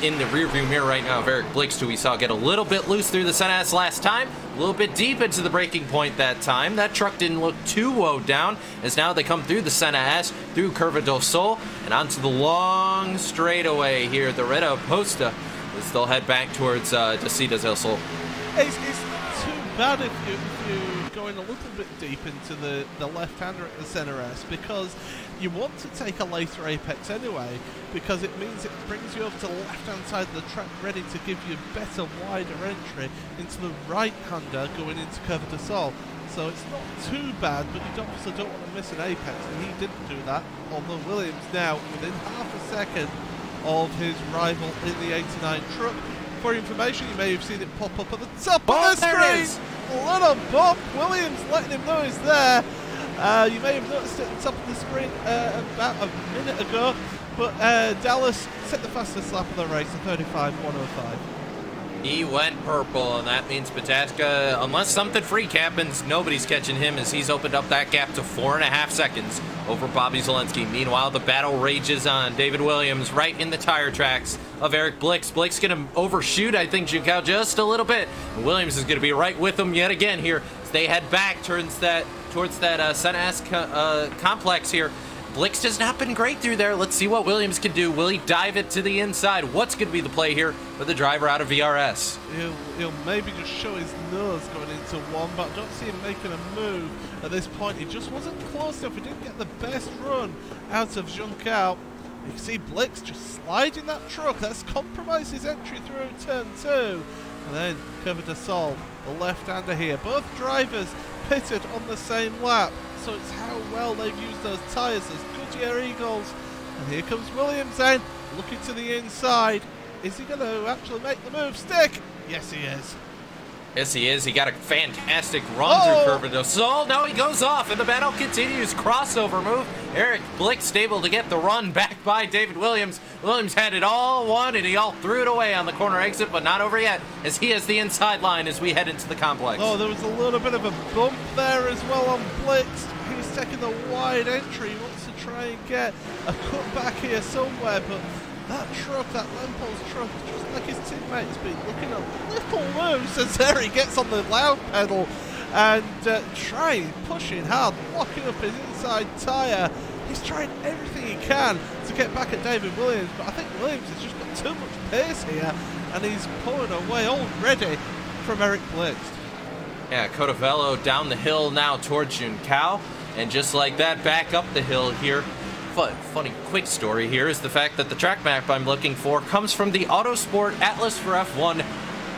in the rearview mirror right now of Eric Blix, who we saw get a little bit loose through the Senna S last time, a little bit deep into the braking point that time. That truck didn't look too woe down, as now they come through the Senna S, through Curva del Sol, and onto the long straightaway here the Reta Oposta, as they'll head back towards uh, del It's, it's not too bad if, you, if you're going a little bit deep into the, the left-hander at the Senna S, because you want to take a later apex anyway because it means it brings you up to the left hand side of the track ready to give you better wider entry into the right hander going into Curva de Sol. So it's not too bad, but you also don't want to miss an apex, and he didn't do that. Although Williams now within half a second of his rival in the 89 truck. For information, you may have seen it pop up at the top of the screen. Little bump. Williams letting him know he's there. Uh, you may have noticed it at the top of the screen uh, about a minute ago, but uh, Dallas set the fastest lap of the race, a 35.105. He went purple, and that means Pataska, unless something freak happens, nobody's catching him as he's opened up that gap to four and a half seconds over Bobby Zalenski. Meanwhile, the battle rages on. David Williams right in the tire tracks of Eric Blix. Blix going to overshoot, I think, Junção just a little bit. Williams is going to be right with him yet again here. As they head back towards that towards that uh, Senna S co uh, complex here. Blix has not been great through there. Let's see what Williams can do. Will he dive it to the inside? What's going to be the play here for the driver out of VRS? He'll, he'll maybe just show his nose going into one, but I don't see him making a move at this point. He just wasn't close enough. He didn't get the best run out of Junção. You can see Blix just sliding that truck. That's compromised his entry through turn two. And then de Sol, the left-hander here. Both drivers pitted on the same lap. So it's how well they've used those tyres, those Goodyear Eagles. And here comes Williams then, looking to the inside. Is he going to actually make the move stick? Yes, he is. Yes, he is. He got a fantastic run oh. through Curva del Sol. Now he goes off, and the battle continues. Crossover move. Eric Blix able to get the run back by David Williams. Williams had it all won, and he all threw it away on the corner exit, but not over yet, as he has the inside line as we head into the complex. Oh, there was a little bit of a bump there as well on Blix. Taking the wide entry. Wants to try and get a cut back here somewhere, but that truck, that Lempos truck, just like his teammates, been looking a little loose as there he gets on the loud pedal and uh, trying, pushing hard, locking up his inside tyre. He's trying everything he can to get back at David Williams, but I think Williams has just got too much pace here and he's pulling away already from Eric Blix. Yeah, Cotovelo down the hill now towards Junção, and just like that, back up the hill here funny quick story here is the fact that the track map I'm looking for comes from the Autosport Atlas for F1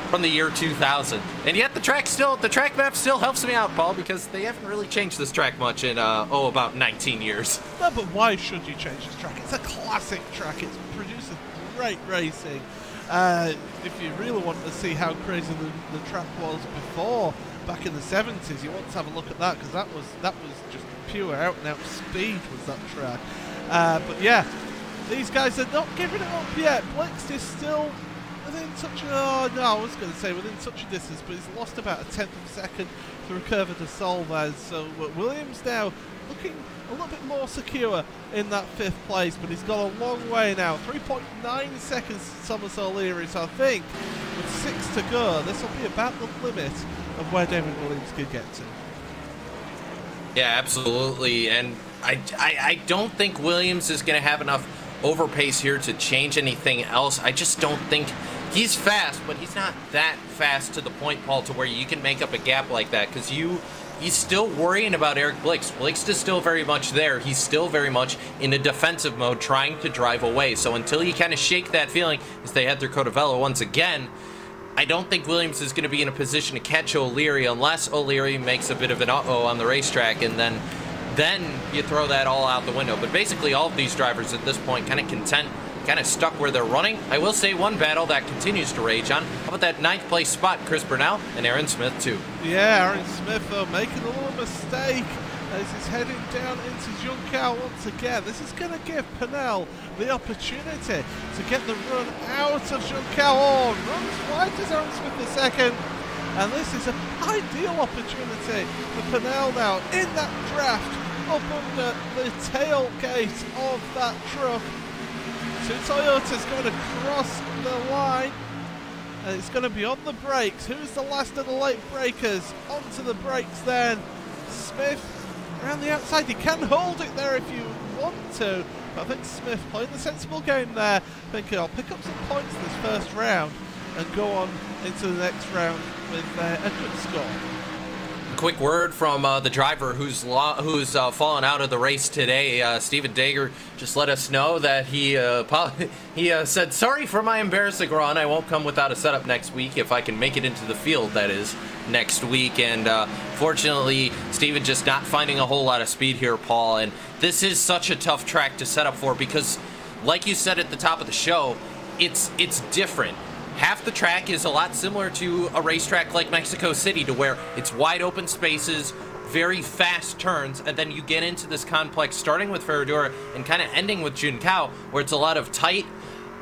from the year 2000. And yet the track still, the track map still helps me out, Paul, because they haven't really changed this track much in, uh, oh, about 19 years. *laughs* No, but why should you change this track? It's a classic track. It produces great racing. Uh, if you really want to see how crazy the, the track was before, back in the 70s, you want to have a look at that because that was that was just pure out and out speed was that track. Uh, but yeah, these guys are not giving it up yet. Blix is still within such a, oh no, I was going to say within such a distance, but he's lost about a tenth of a second through Curva de Sol there. So Williams now looking a little bit more secure in that fifth place, but he's got a long way now. 3.9 seconds to Thomas O'Leary, so I think with six to go, this will be about the limit of where David Williams could get to. Yeah, absolutely. And I, I, I don't think Williams is going to have enough overpace here to change anything else. I just don't think he's fast, but he's not that fast to the point, Paul, to where you can make up a gap like that because you. He's still worrying about Eric Blix. Blix is still very much there. He's still very much in a defensive mode, trying to drive away. So until you kind of shake that feeling as they head through Cotovelo once again, I don't think Williams is going to be in a position to catch O'Leary unless O'Leary makes a bit of an uh-oh on the racetrack and then then you throw that all out the window. But basically, all of these drivers at this point kind of content, kind of stuck where they're running. I will say one battle that continues to rage on. How about that ninth place spot, Chris Burnell and Aaron Smith, too? Yeah, Aaron Smith, though, making a little mistake as he's heading down into Junção once again. This is going to give Pennell the opportunity to get the run out of Junção. Oh, runs wide to Aaron Smith the second. And this is an ideal opportunity for Pennell now in that draft up under the tailgate of that truck. So Toyotas going to cross the line. And it's going to be on the brakes. Who's the last of the late breakers? Onto the brakes then. Smith around the outside. You can hold it there if you want to. But I think Smith playing the sensible game there. Thinking I'll pick up some points this first round and go on into the next round with uh, a good score. Quick word from uh, the driver who's who's uh, fallen out of the race today. Uh, Stephen Dager just let us know that he uh, *laughs* he uh, said sorry for my embarrassing run. I won't come without a setup next week if I can make it into the field. That is next week. And uh, fortunately, Stephen just not finding a whole lot of speed here, Paul. And this is such a tough track to set up for because, like you said at the top of the show, it's it's different half the track is a lot similar to a racetrack like Mexico City, to where it's wide open spaces, very fast turns, and then you get into this complex, starting with Ferradura and kind of ending with Junção where it's a lot of tight,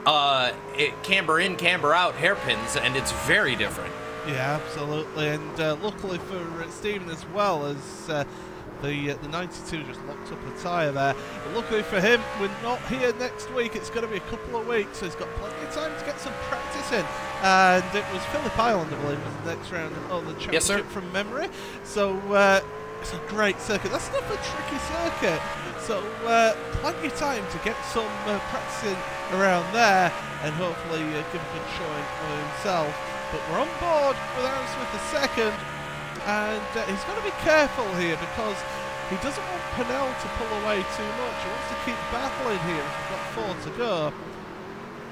uh, it, camber in, camber out hairpins, and it's very different. Yeah, absolutely. And uh, luckily for Stephen as well, as uh, the uh, the 92 just locked up a tyre there. But luckily for him, we're not here next week. It's going to be a couple of weeks, so he's got plenty of time to get some practice in. And it was Phillip Island, I believe, was the next round of the championship Yes, from memory. So uh, it's a great circuit. That's not a tricky circuit. So uh, plenty of time to get some uh, practicing around there and hopefully uh, give a good showing for himself. But we're on board with Aaron Smith the second, and uh, he's got to be careful here because he doesn't want Pennell to pull away too much. He wants to keep battling here. We've got four to go,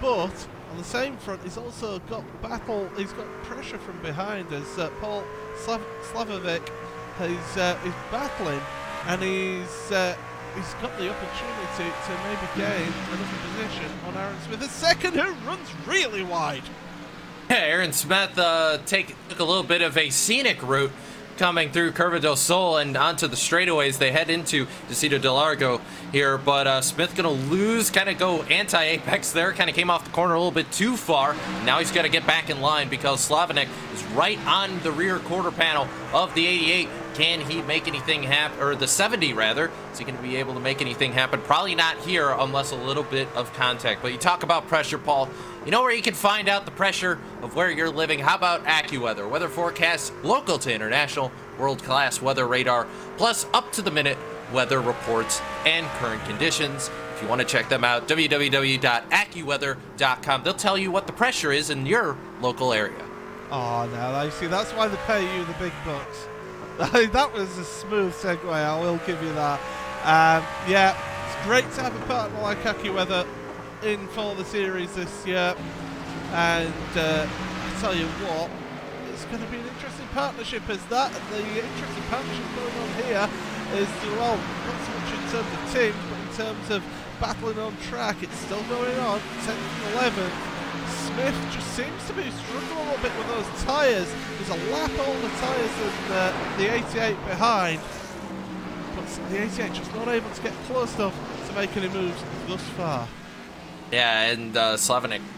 but on the same front, he's also got battle. He's got pressure from behind as uh, Paul Slav- Slavovic is uh, is battling, and he's. Uh, He's got the opportunity to maybe gain another position on Aaron Smith. The second who runs really wide. Yeah, Aaron Smith uh, take, took a little bit of a scenic route coming through Curva del Sol and onto the straightaways. They head into Decido del Largo here, but uh, Smith gonna lose, kind of go anti-apex there, kind of came off the corner a little bit too far. Now he's got to get back in line because Slavanek is right on the rear quarter panel of the 88. Can he make anything happen, or the 70 rather? Is he to be able to make anything happen? Probably not here unless a little bit of contact. But you talk about pressure, Paul. You know where you can find out the pressure of where you're living? How about AccuWeather? Weather forecasts local to international, world-class weather radar, plus up-to-the-minute weather reports and current conditions. If you want to check them out, www.accuweather.com. They'll tell you what the pressure is in your local area. Oh, now you see, that's why they pay you the big bucks. *laughs* that was a smooth segue, I will give you that. Um, yeah, it's great to have a partner like AccuWeather in for the series this year. And uh, I tell you what, it's going to be an interesting partnership as that. The interesting partnership going on here is, well, not so much in terms of teams, but in terms of battling on track. It's still going on, 10th and 11th. Smith just seems to be struggling a little bit with those tyres. There's a lap older tyres than uh, the 88 behind. But the 88 just not able to get close enough to make any moves thus far. Yeah, and uh,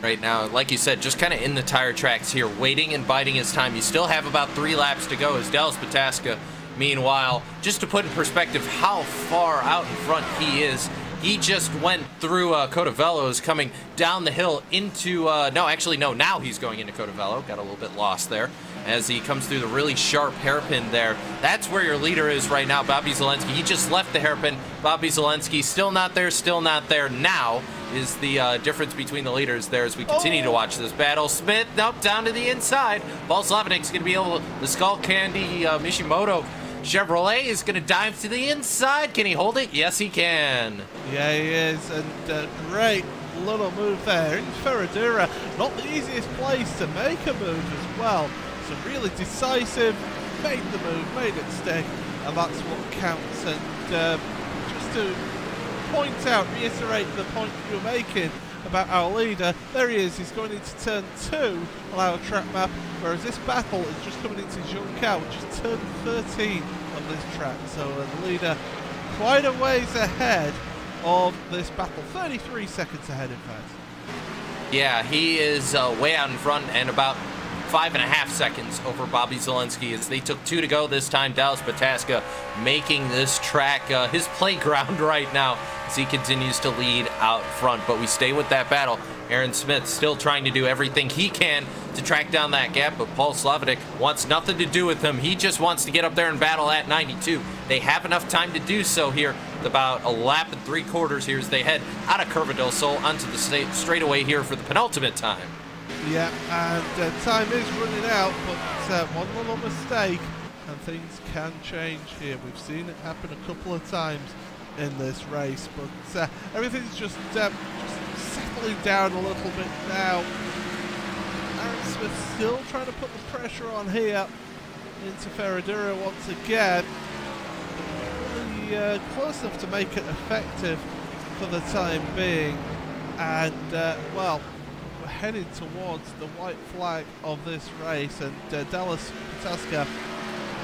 right now, like you said, just kind of in the tire tracks here, waiting and biding his time. You still have about three laps to go as Dallas Pataska, meanwhile, just to put in perspective how far out in front he is, he just went through uh, Cotovelos coming down the hill into, uh, no, actually, no, now he's going into Cotovelo. Got a little bit lost there as he comes through the really sharp hairpin there. That's where your leader is right now, Bobby Zalenski. He just left the hairpin. Bobby Zalenski still not there, still not there. Now is the uh, difference between the leaders there as we continue to watch this battle. Smith, nope, down to the inside. Paul Slavanik's going to be able to, the Skull Candy uh, Mishimoto Chevrolet is going to dive to the inside. Can he hold it? Yes, he can. Yeah, he is, and uh, great little move there. In Ferradura, not the easiest place to make a move as well. So really decisive, made the move, made it stick, and that's what counts. And uh, just to point out, reiterate the point you were making about our leader. There he is, he's going into turn two on our track map, whereas this battle is just coming into Junção, which is turn 13 on this track. So uh, the leader quite a ways ahead of this battle, 33 seconds ahead in fact. Yeah, he is uh, way out in front and about five and a half seconds over Bobby Zalenski as they took two to go this time. Dallas Pataska making this track uh, his playground *laughs* right now as he continues to lead out front. But we stay with that battle. Aaron Smith still trying to do everything he can to track down that gap, but Paul Slavic wants nothing to do with him. He just wants to get up there and battle at 92. They have enough time to do so here about a lap and three quarters here as they head out of Curva del Sol onto the straightaway here for the penultimate time. Yeah, and uh, time is running out, but uh, one little mistake and things can change here. We've seen it happen a couple of times in this race, but uh, everything's just, um, just settling down a little bit now. Aaron Smith still trying to put the pressure on here into Ferradura once again. Really uh, close enough to make it effective for the time being. And, uh, well, heading towards the white flag of this race. And uh, Dallas Pataska,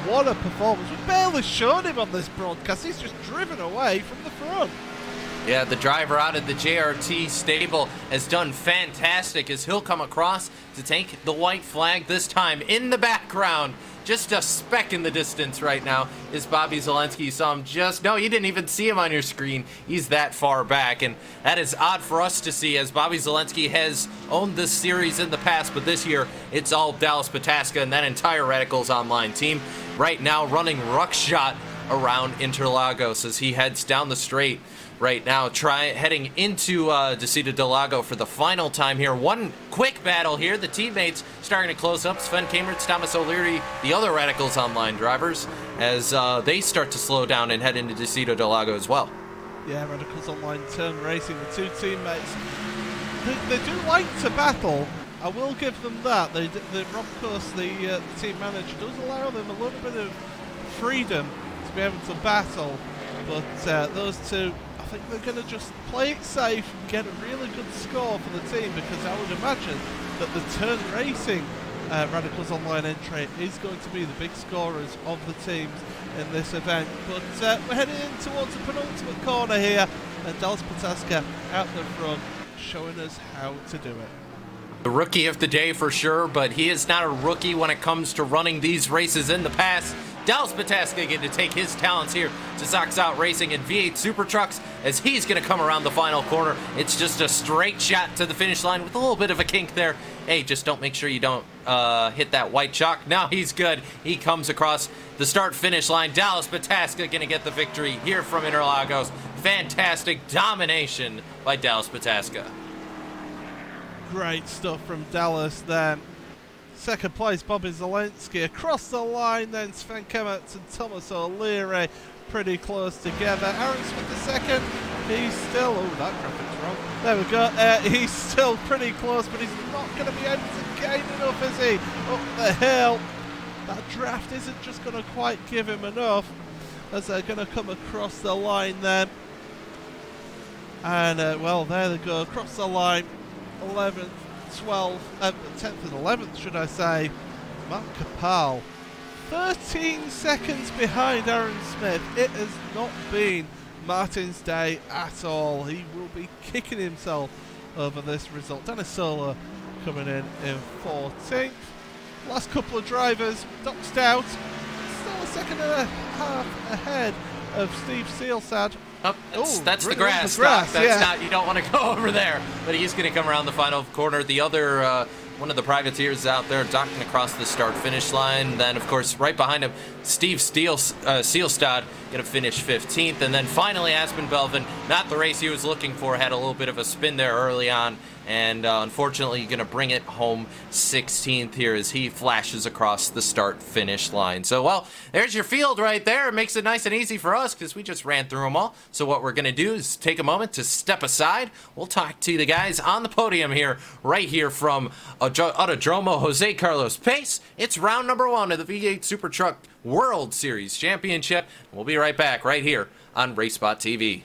what a performance. We barely showed him on this broadcast. He's just driven away from the front. Yeah, the driver out of the JRT stable has done fantastic as he'll come across to take the white flag this time in the background. Just a speck in the distance right now is Bobby Zalenski. You saw him just, no, you didn't even see him on your screen. He's that far back, and that is odd for us to see as Bobby Zalenski has owned this series in the past, but this year it's all Dallas Pataska and that entire Radicals Online team right now running ruckshot around Interlagos as he heads down the straight right now, try heading into uh, Descida del Lago for the final time here. One quick battle here. The teammates starting to close up. Sven Kamertz, Thomas O'Leary, the other Radicals Online drivers, as uh, they start to slow down and head into Descida del Lago as well. Yeah, Radicals Online turn racing. The two teammates, they, they do like to battle. I will give them that. They, the Rob the, uh, the team manager, does allow them a little bit of freedom to be able to battle. But uh, those two think they're going to just play it safe and get a really good score for the team because I would imagine that the turn racing uh, Radicals Online entry is going to be the big scorers of the teams in this event. But uh, we're heading in towards the penultimate corner here and Dallas Pataska out the front showing us how to do it. The rookie of the day for sure, but he is not a rookie when it comes to running these races in the past. Dallas Pataska getting to take his talents here to Sox Out Racing and V8 Super Trucks as he's going to come around the final corner. It's just a straight shot to the finish line with a little bit of a kink there. Hey, just don't make sure you don't uh, hit that white chalk. Now he's good. He comes across the start-finish line. Dallas Pataska going to get the victory here from Interlagos. Fantastic domination by Dallas Pataska. Great stuff from Dallas there. Second place, Bobby Zalenski. Across the line, then Sven Kamertz and Thomas O'Leary pretty close together. Aaron Smith the second. He's still, oh, that graphic's wrong. There we go. Uh, *laughs* he's still pretty close, but he's not going to be able to gain enough, is he? Up the hill. That draft isn't just going to quite give him enough as they're going to come across the line then. And, uh, well, there they go. Across the line. 11th 12th, uh, 10th and 11th, should I say, Mark Capal. 13 seconds behind Aaron Smith. It has not been Martin's day at all. He will be kicking himself over this result. Dennis Sola coming in in 14th. Last couple of drivers, Doc Stout, still a second and a half ahead of Steve Sealstad Oh, that's, Ooh, that's the grass. The grass that's yeah. not. You don't want to go *laughs* over there. But he's going to come around the final corner. The other. Uh, one of the privateers out there docking across the start finish line. Then, of course, right behind him, Steve Steele, uh, Sealstad going to finish 15th. And then finally, Aspen Belvin, not the race he was looking for, had a little bit of a spin there early on and uh, unfortunately going to bring it home 16th here as he flashes across the start finish line. So, well, there's your field right there. It makes it nice and easy for us because we just ran through them all. So, what we're going to do is take a moment to step aside. We'll talk to the guys on the podium here, right here from Autodromo Jose Carlos Pace. It's round number one of the V8 Super Truck World Series Championship. We'll be right back right here on RaceSpot TV.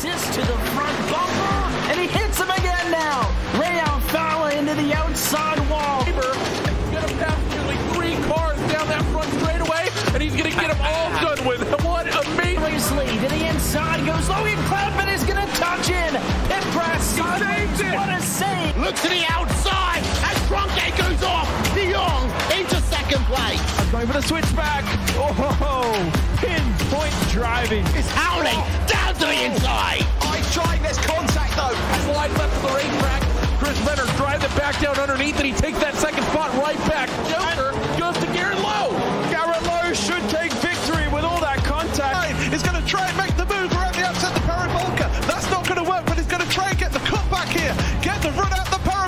To the front bumper, the outside wall. He's Gonna pass nearly three cars down that front straightaway, and he's gonna get them all *laughs* done with. What amazing! Risley to the inside goes Logan Cloudman is going to touch in. Pit press. It. What a save. Look to the outside as Tronke goes off. De Jong into second place. I'm Going for the switchback. Oh, pinpoint driving. It's howling down to the inside. I tried this contact though. Slide left to the racetrack. Chris Venner drives it back down underneath, and he takes that second spot right back. Joker goes to Garrett Lowe. Garrett Lowe should take victory with all that contact. He's going to try and make the move around the outside the parabolica. That's not going to work, but he's going to try and get the cut back here. Get the run out the parabolica.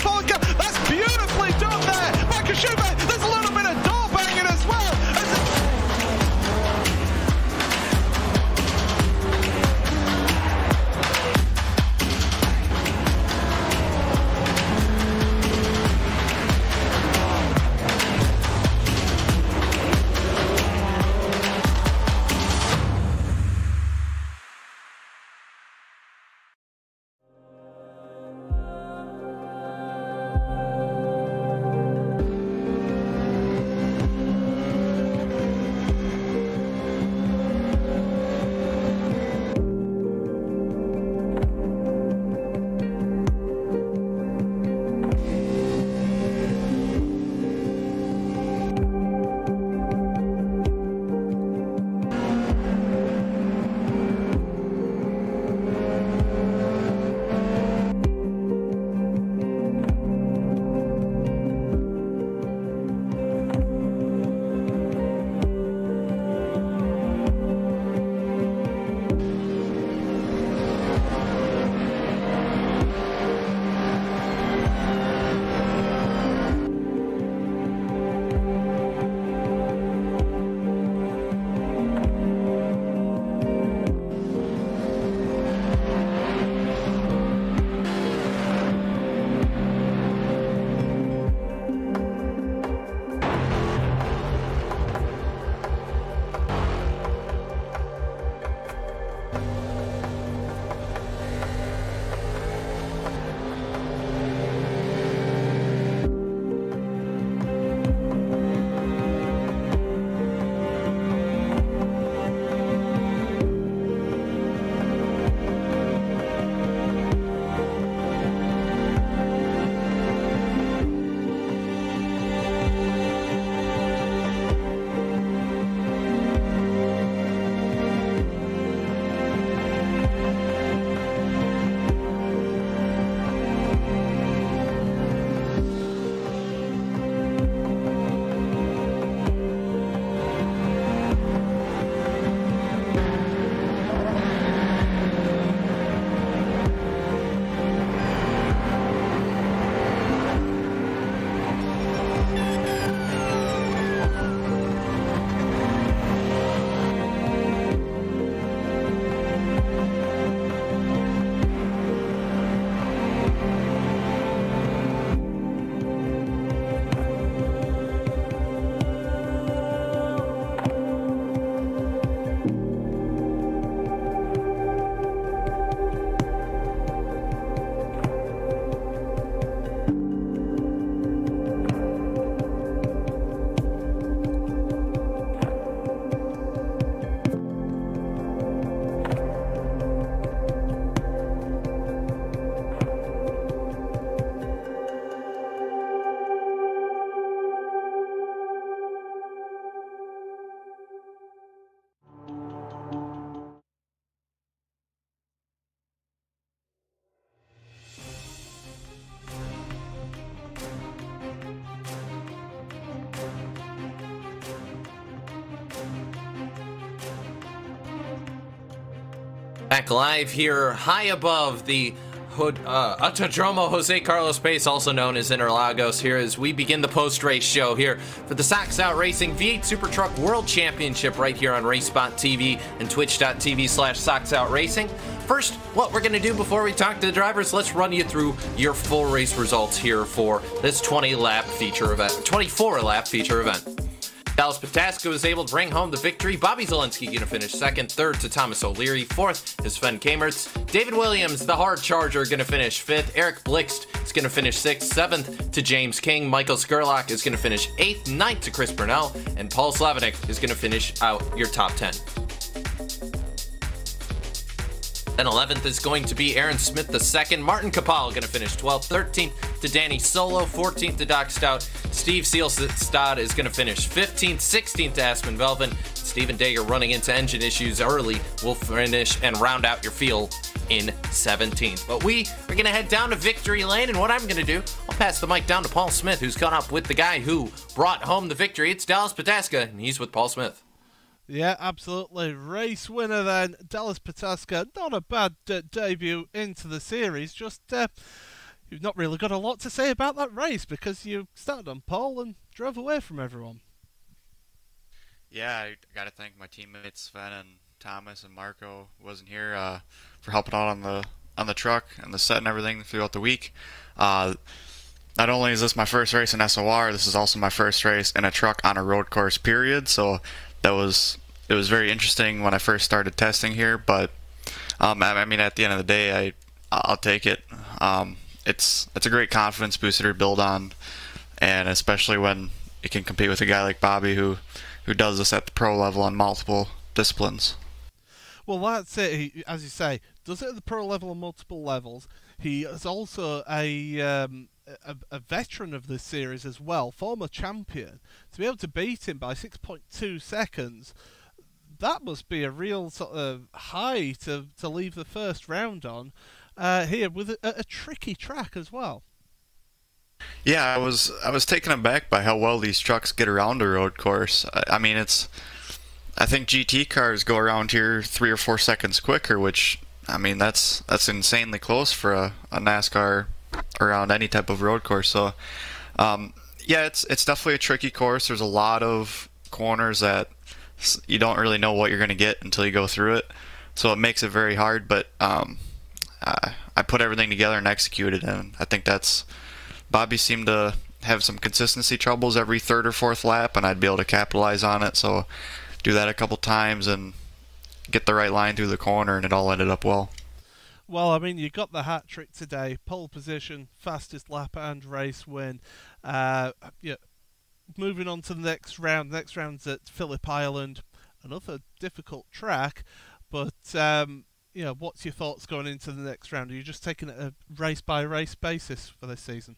Back live here, high above the Hood, uh, Autodromo Jose Carlos Pace, also known as Interlagos, here as we begin the post-race show here for the Socks Out Racing V8 Super Truck World Championship right here on RaceSpot TV and twitch.tv slash Socks Out Racing. First, what we're going to do before we talk to the drivers, let's run you through your full race results here for this 20 lap feature event, 24 lap feature event. Dallas Pataska was able to bring home the victory. Bobby Zalenski going to finish second. Third to Thomas O'Leary. Fourth is Sven Kamertz. David Williams, the hard charger, going to finish fifth. Eric Blixt is going to finish sixth. Seventh to James King. Michael Skurlock is going to finish eighth. Ninth to Chris Burnell. And Paul Slavinik is going to finish out your top 10. Then 11th is going to be Aaron Smith the second. Martin Kapal going to finish 12th. 13th to Danny Solo. 14th to Doc Stout. Steve Sealstad is going to finish 15th. 16th to Aspen Velvin. Stephen Dager running into engine issues early will finish and round out your field in 17th. But we are going to head down to victory lane, and what I'm going to do, I'll pass the mic down to Paul Smith, who's caught up with the guy who brought home the victory. It's Dallas Pataska, and he's with Paul Smith. Yeah, absolutely. Race winner then, Dallas Pataska. Not a bad debut into the series. Just uh, you've not really got a lot to say about that race because you started on pole and drove away from everyone. Yeah, I got to thank my teammates Sven and Thomas and Marco wasn't here uh, for helping out on the on the truck and the set and everything throughout the week. Uh, not only is this my first race in SOR, this is also my first race in a truck on a road course. Period. So that was it was very interesting when I first started testing here. But um, I, I mean, at the end of the day, I I'll take it. Um, it's it's a great confidence booster to build on, and especially when you can compete with a guy like Bobby who who does this at the pro level on multiple disciplines. Well, that's it. As you say, does it at the pro level on multiple levels. He is also a, um, a a veteran of this series as well, former champion. To be able to beat him by 6.2 seconds, that must be a real sort of high to, to leave the first round on uh, here with a, a tricky track as well. Yeah, I was I was taken aback by how well these trucks get around a road course. I, I mean, it's I think GT cars go around here three or four seconds quicker, which I mean that's that's insanely close for a, a NASCAR around any type of road course. So um, yeah, it's it's definitely a tricky course. There's a lot of corners that you don't really know what you're going to get until you go through it. So it makes it very hard. But um, I, I put everything together and executed, and I think that's Bobby seemed to have some consistency troubles every third or fourth lap, and I'd be able to capitalize on it. So do that a couple times and get the right line through the corner, and it all ended up well. Well, I mean, you got the hat trick today: pole position, fastest lap, and race win. Uh, yeah. Moving on to the next round. The next round's at Phillip Island, another difficult track, but um, what's your thoughts going into the next round? Are you just taking it a race by race basis for this season?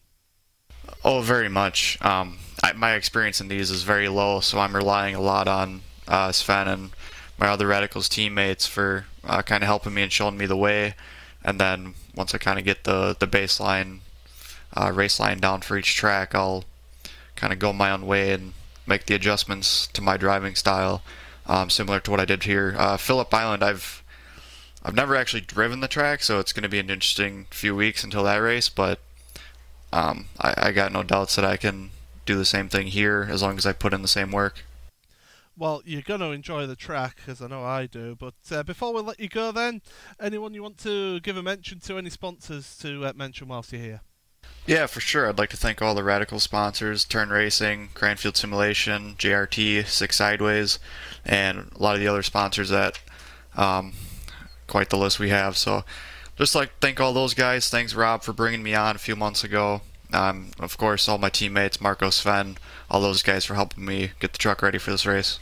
Oh, very much. Um, I, my experience in these is very low, so I'm relying a lot on uh, Sven and my other Radicals teammates for uh, kind of helping me and showing me the way. And then once I kind of get the the baseline uh, race line down for each track, I'll kind of go my own way and make the adjustments to my driving style, um, similar to what I did here. Uh, Phillip Island, I've I've never actually driven the track, so it's going to be an interesting few weeks until that race. But um, I, I got no doubts that I can do the same thing here as long as I put in the same work. Well, you're going to enjoy the track, as I know I do. But uh, before we let you go, then, anyone you want to give a mention to, any sponsors to uh, mention whilst you're here? Yeah, for sure. I'd like to thank all the Radical sponsors Turn Racing, Cranfield Simulation, JRT, Six Sideways, and a lot of the other sponsors that um, quite the list we have. So just like to thank all those guys. Thanks, Rob, for bringing me on a few months ago. Um, of course, all my teammates, Marco, Sven, all those guys for helping me get the truck ready for this race.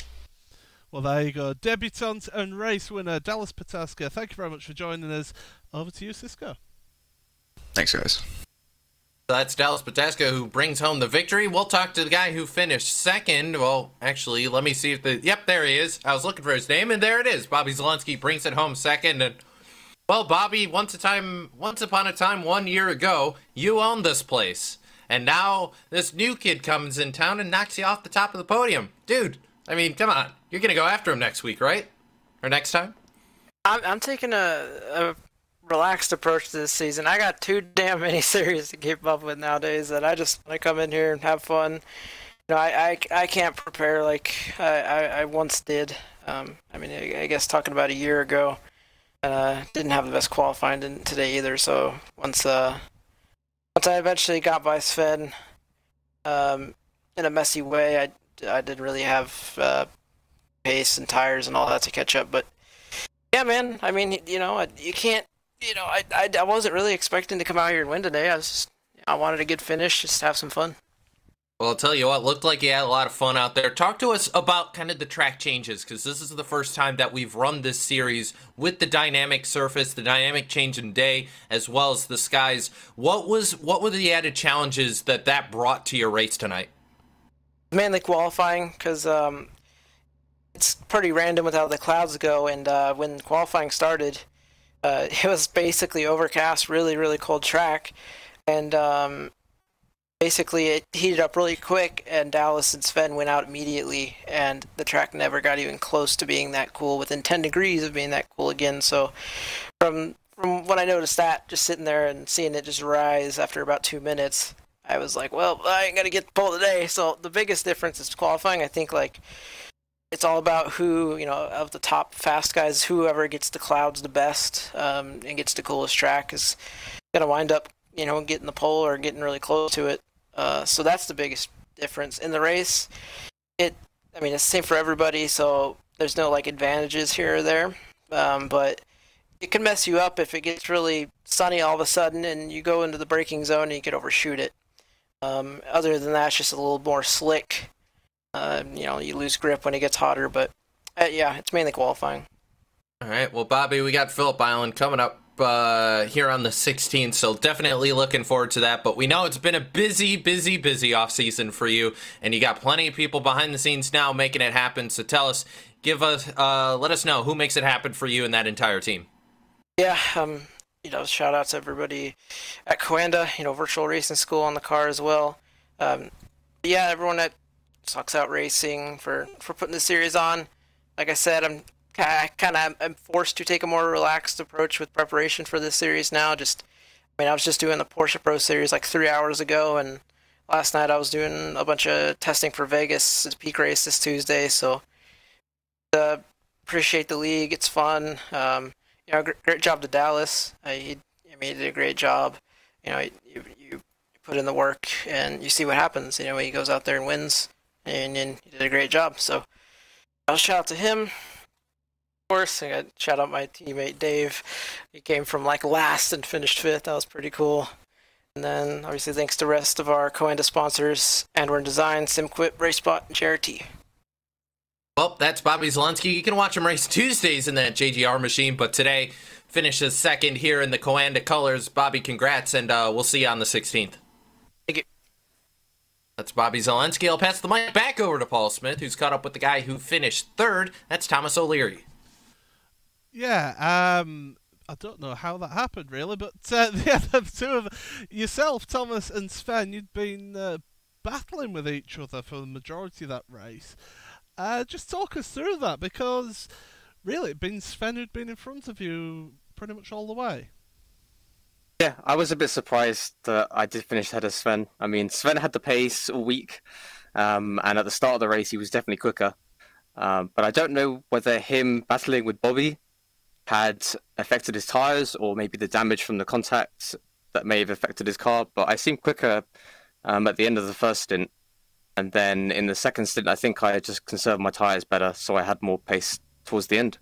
Well, there you go. Debutant and race winner, Dallas Pataska. Thank you very much for joining us. Over to you, Cisco. Thanks, guys. That's Dallas Pataska who brings home the victory. We'll talk to the guy who finished second. Well, actually, let me see if the. Yep, there he is. I was looking for his name, and there it is. Bobby Zalenski brings it home second. And well, Bobby, once a time, once upon a time, one year ago, you owned this place, and now this new kid comes in town and knocks you off the top of the podium, dude. I mean, come on, you're gonna go after him next week, right? Or next time? I'm, I'm taking a, a relaxed approach to this season. I got too damn many *laughs* series to keep up with nowadays that I just want to come in here and have fun. You know, I, I, I can't prepare like I, I, I once did. Um, I mean, I, I guess talking about a year ago, uh, didn't have the best qualifying today either. So once uh, once I eventually got by Sven um, in a messy way, I I didn't really have uh, pace and tires and all that to catch up. But yeah, man. I mean, you know, you can't. You know, I, I, I wasn't really expecting to come out here and win today. I was just, I wanted a good finish, just to have some fun. Well, I'll tell you what, looked like you had a lot of fun out there. Talk to us about kind of the track changes, because this is the first time that we've run this series with the dynamic surface, the dynamic change in day, as well as the skies. What was what were the added challenges that that brought to your race tonight? mainly qualifying because um, it's pretty random with how the clouds go. And uh, when qualifying started, uh, *laughs* it was basically overcast, really, really cold track, and um, basically it heated up really quick. And Dallas and Sven went out immediately, and the track never got even close to being that cool, within 10 degrees of being that cool again. So from from what I noticed, that just sitting there and seeing it just rise after about two minutes. I was like, well, I ain't gonna get the pole today. So the biggest difference is qualifying. I think like it's all about who you know of the top fast guys. Whoever gets the clouds the best um, and gets the coolest track is gonna wind up you know getting the pole or getting really close to it. Uh, so that's the biggest difference in the race. It, I mean, it's the same for everybody. So there's no like advantages here or there, um, but it can mess you up if it gets really sunny all of a sudden and you go into the braking zone and you could overshoot it. Um, other than that, it's just a little more slick. Uh, you know, you lose grip when it gets hotter, but uh, yeah, it's mainly qualifying. All right, well, Bobby, we got Phillip Island coming up uh, here on the 16th, so definitely looking forward to that. But we know it's been a busy, busy, busy off season for you, and you got plenty of people behind the scenes now making it happen. So tell us, give us, uh, let us know who makes it happen for you and that entire team. Yeah, um, you know, shout out to everybody at Coanda, you know, virtual racing school on the car as well. Um, yeah, everyone at Sucks Out Racing for for putting the series on. Like I said, I'm kind of I'm forced to take a more relaxed approach with preparation for this series now. Just, I mean, I was just doing the Porsche Pro Series like three hours ago, and last night I was doing a bunch of testing for Vegas peak race this Tuesday. So, uh, appreciate the league. It's fun. Um, you know, gr- great job to Dallas. Uh, he, I mean, he did a great job. You know, you, you put in the work and you see what happens. You know, he goes out there and wins, and, and he did a great job. So, I'll shout out to him. Of course, I got shout out my teammate Dave. He came from like last and finished fifth. That was pretty cool. And then, obviously, thanks to the rest of our Coanda sponsors, Andwin Design, SimQuip, RaceSpot, and JRT. Well, that's Bobby Zalenski. You can watch him race Tuesdays in that JGR machine, but today finishes second here in the Coanda colors. Bobby, congrats, and uh, we'll see you on the 16th. Thank you. That's Bobby Zalenski. I'll pass the mic back over to Paul Smith, who's caught up with the guy who finished third. That's Thomas O'Leary. Yeah, um, I don't know how that happened really, but uh, *laughs* the other two of yourself, Thomas and Sven, you'd been uh, battling with each other for the majority of that race. Uh, just talk us through that because really, it'd been Sven who'd been in front of you pretty much all the way. Yeah, I was a bit surprised that I did finish ahead of Sven. I mean, Sven had the pace all week, um, and at the start of the race, he was definitely quicker. Um, but I don't know whether him battling with Bobby had affected his tyres or maybe the damage from the contact that may have affected his car. But I seemed quicker um, at the end of the first stint. And then in the second stint, I think I just conserved my tyres better, so I had more pace towards the end.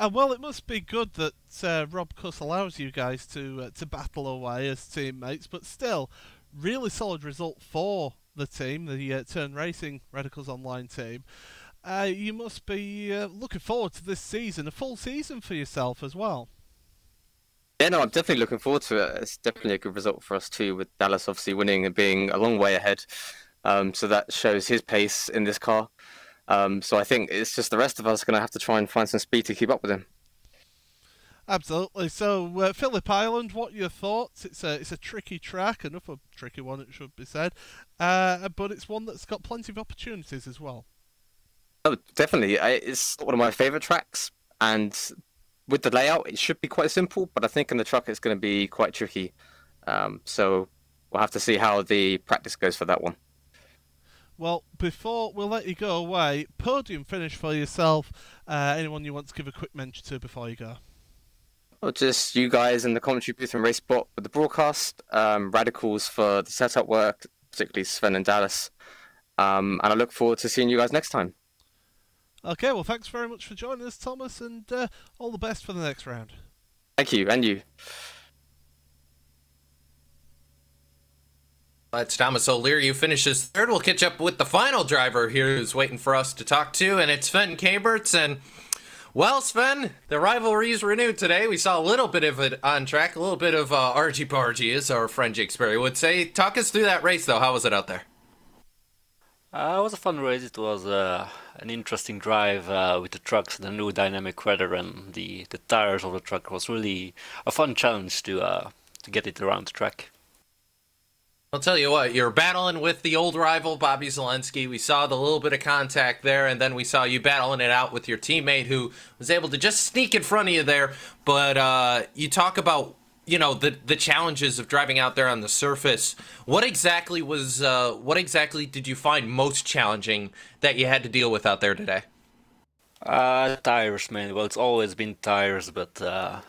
And well, it must be good that uh, Rob Cuss allows you guys to uh, to battle away as teammates, but still, really solid result for the team, the uh, Turn Racing Radicals Online team. Uh, you must be uh, looking forward to this season, a full season for yourself as well. Yeah, no, I'm definitely looking forward to it. It's definitely a good result for us too, with Dallas obviously winning and being a long way ahead. Um, so that shows his pace in this car. Um, so I think it's just the rest of us going to have to try and find some speed to keep up with him. Absolutely. So, uh, Phillip Island, what are your thoughts? It's a it's a tricky track, enough a tricky one, it should be said, uh, but it's one that's got plenty of opportunities as well. Oh, definitely. It's one of my favorite tracks, and with the layout, it should be quite simple. But I think in the truck, it's going to be quite tricky. Um, so we'll have to see how the practice goes for that one. Well, before we'll let you go away, podium finish for yourself. Uh, anyone you want to give a quick mention to before you go? Well, just you guys in the commentary booth and RaceSpot with the broadcast, um, Radicals for the setup work, particularly Sven and Dallas, Um, and I look forward to seeing you guys next time. Okay, well, thanks very much for joining us, Thomas, and uh, all the best for the next round. Thank you, and you. That's Thomas O'Leary who finishes third. We'll catch up with the final driver here who's waiting for us to talk to, and it's Sven Kamertz. And, well, Sven, the rivalry is renewed today. We saw a little bit of it on track, a little bit of uh, argy bargy, as our friend Jake Sperry would say. Talk us through that race, though. How was it out there? Uh, it was a fun race. It was uh, an interesting drive uh, with the trucks, the new dynamic weather, and the, the tires of the truck. It was really a fun challenge to uh, to get it around the track. I'll tell you what, you're battling with the old rival, Bobby Zalenski. We saw the little bit of contact there, and then we saw you battling it out with your teammate who was able to just sneak in front of you there. But uh, you talk about, you know, the the challenges of driving out there on the surface. What exactly was, uh, what exactly did you find most challenging that you had to deal with out there today? Uh, tires, man. Well, it's always been tires, but uh,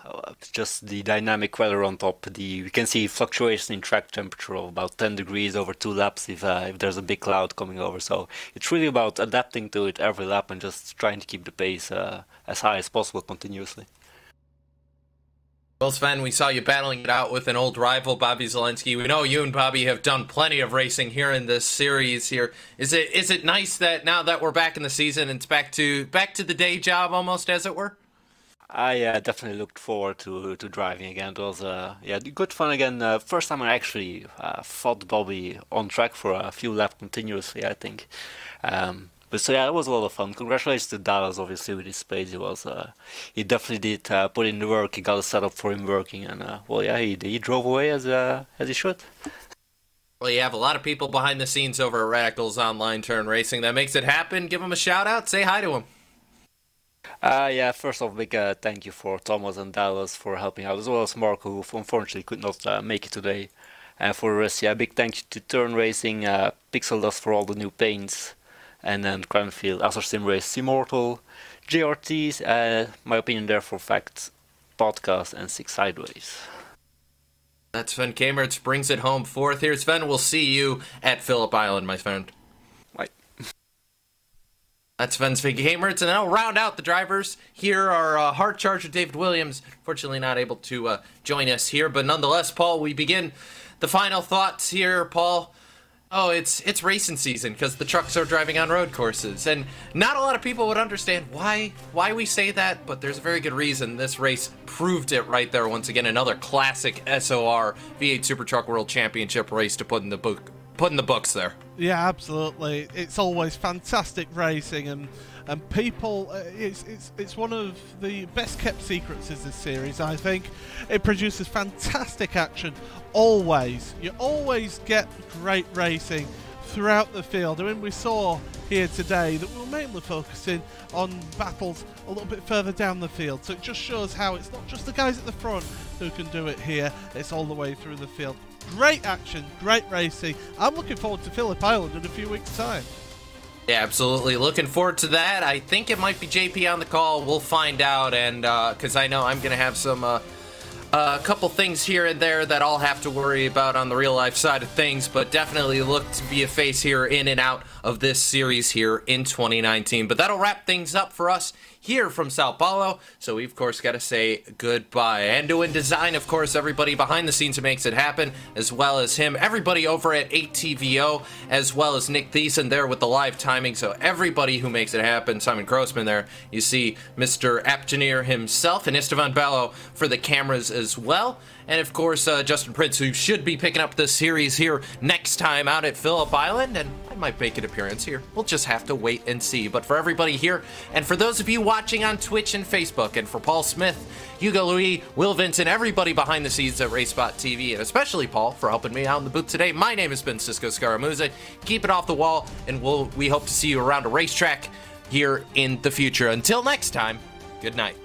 just the dynamic weather on top. The we can see fluctuation in track temperature of about 10 degrees over two laps if uh, if there's a big cloud coming over. So it's really about adapting to it every lap and just trying to keep the pace uh, as high as possible continuously. Well, Sven, we saw you battling it out with an old rival, Bobby Zalenski. We know you and Bobby have done plenty of racing here in this series. Here, is it is it nice that now that we're back in the season, it's back to back to the day job almost, as it were? I uh, definitely looked forward to to driving again. It was uh, yeah good fun again. Uh, first time I actually uh, fought Bobby on track for a few laps continuously. I think. Um, but so yeah, it was a lot of fun. Congratulations to Dallas, obviously, with his space. He was, uh, he definitely did uh, put in the work. He got a setup for him working, and uh, well, yeah, he he drove away as uh, as he should. Well, you have a lot of people behind the scenes over at Radicals Online Turn Racing that makes it happen. Give them a shout out. Say hi to them. Uh, yeah, first off, big uh, thank you for Thomas and Dallas for helping out, as well as Mark, who unfortunately could not uh, make it today. And for the rest, yeah, big thank you to Turn Racing, uh, Pixel Dust for all the new paints, and then Cranfield, Azure Sim Race, Immortal, JRT, uh, my opinion there for facts, podcast, and Six Sideways. That's Sven Kamertz brings it home fourth here. Sven, we'll see you at Phillip Island, my friend. Bye. That's Sven Kamertz, and I'll round out the drivers. Here are uh, Hard Charger David Williams, fortunately not able to uh, join us here, but nonetheless, Paul, we begin the final thoughts here, Paul. Oh, it's it's racing season because the trucks are driving on road courses, and not a lot of people would understand why why we say that. But there's a very good reason. This race proved it right there once again. Another classic SOR V8 Super Truck World Championship race to put in the book put in the books there. Yeah, absolutely. It's always fantastic racing, and and people, uh, it's it's it's one of the best kept secrets in this series. I think it produces fantastic action. Always, you always get great racing throughout the field. I mean, we saw here today that we were mainly focusing on battles a little bit further down the field. So it just shows how it's not just the guys at the front who can do it here, it's all the way through the field. Great action, great racing. I'm looking forward to Phillip Island in a few weeks' time. Yeah, absolutely. Looking forward to that. I think it might be JP on the call. We'll find out, and because uh, I know I'm going to have some. Uh, a couple things here and there that I'll have to worry about on the real life side of things, but definitely look to be a face here in and out of this series here in 2019. But that'll wrap things up for us here from Sao Paulo. So we, of course, got to say goodbye. And to Design, of course, everybody behind the scenes who makes it happen, as well as him, everybody over at 8TVO, as well as Nick Thiessen there with the live timing. So everybody who makes it happen, Simon Grossman there, you see Mr. Aptineer himself and Estevan Bello for the cameras as well. And of course, uh, Justin Prince, who should be picking up the series here next time out at Phillip Island, and I might make an appearance here. We'll just have to wait and see. But for everybody here, and for those of you watching on Twitch and Facebook, and for Paul Smith, Hugo Louis, Will Vincent, everybody behind the scenes at RaceSpot TV, and especially Paul for helping me out in the booth today. My name has been Cisco Scaramuzza. Keep it off the wall, and we'll, we hope to see you around a racetrack here in the future. Until next time, good night.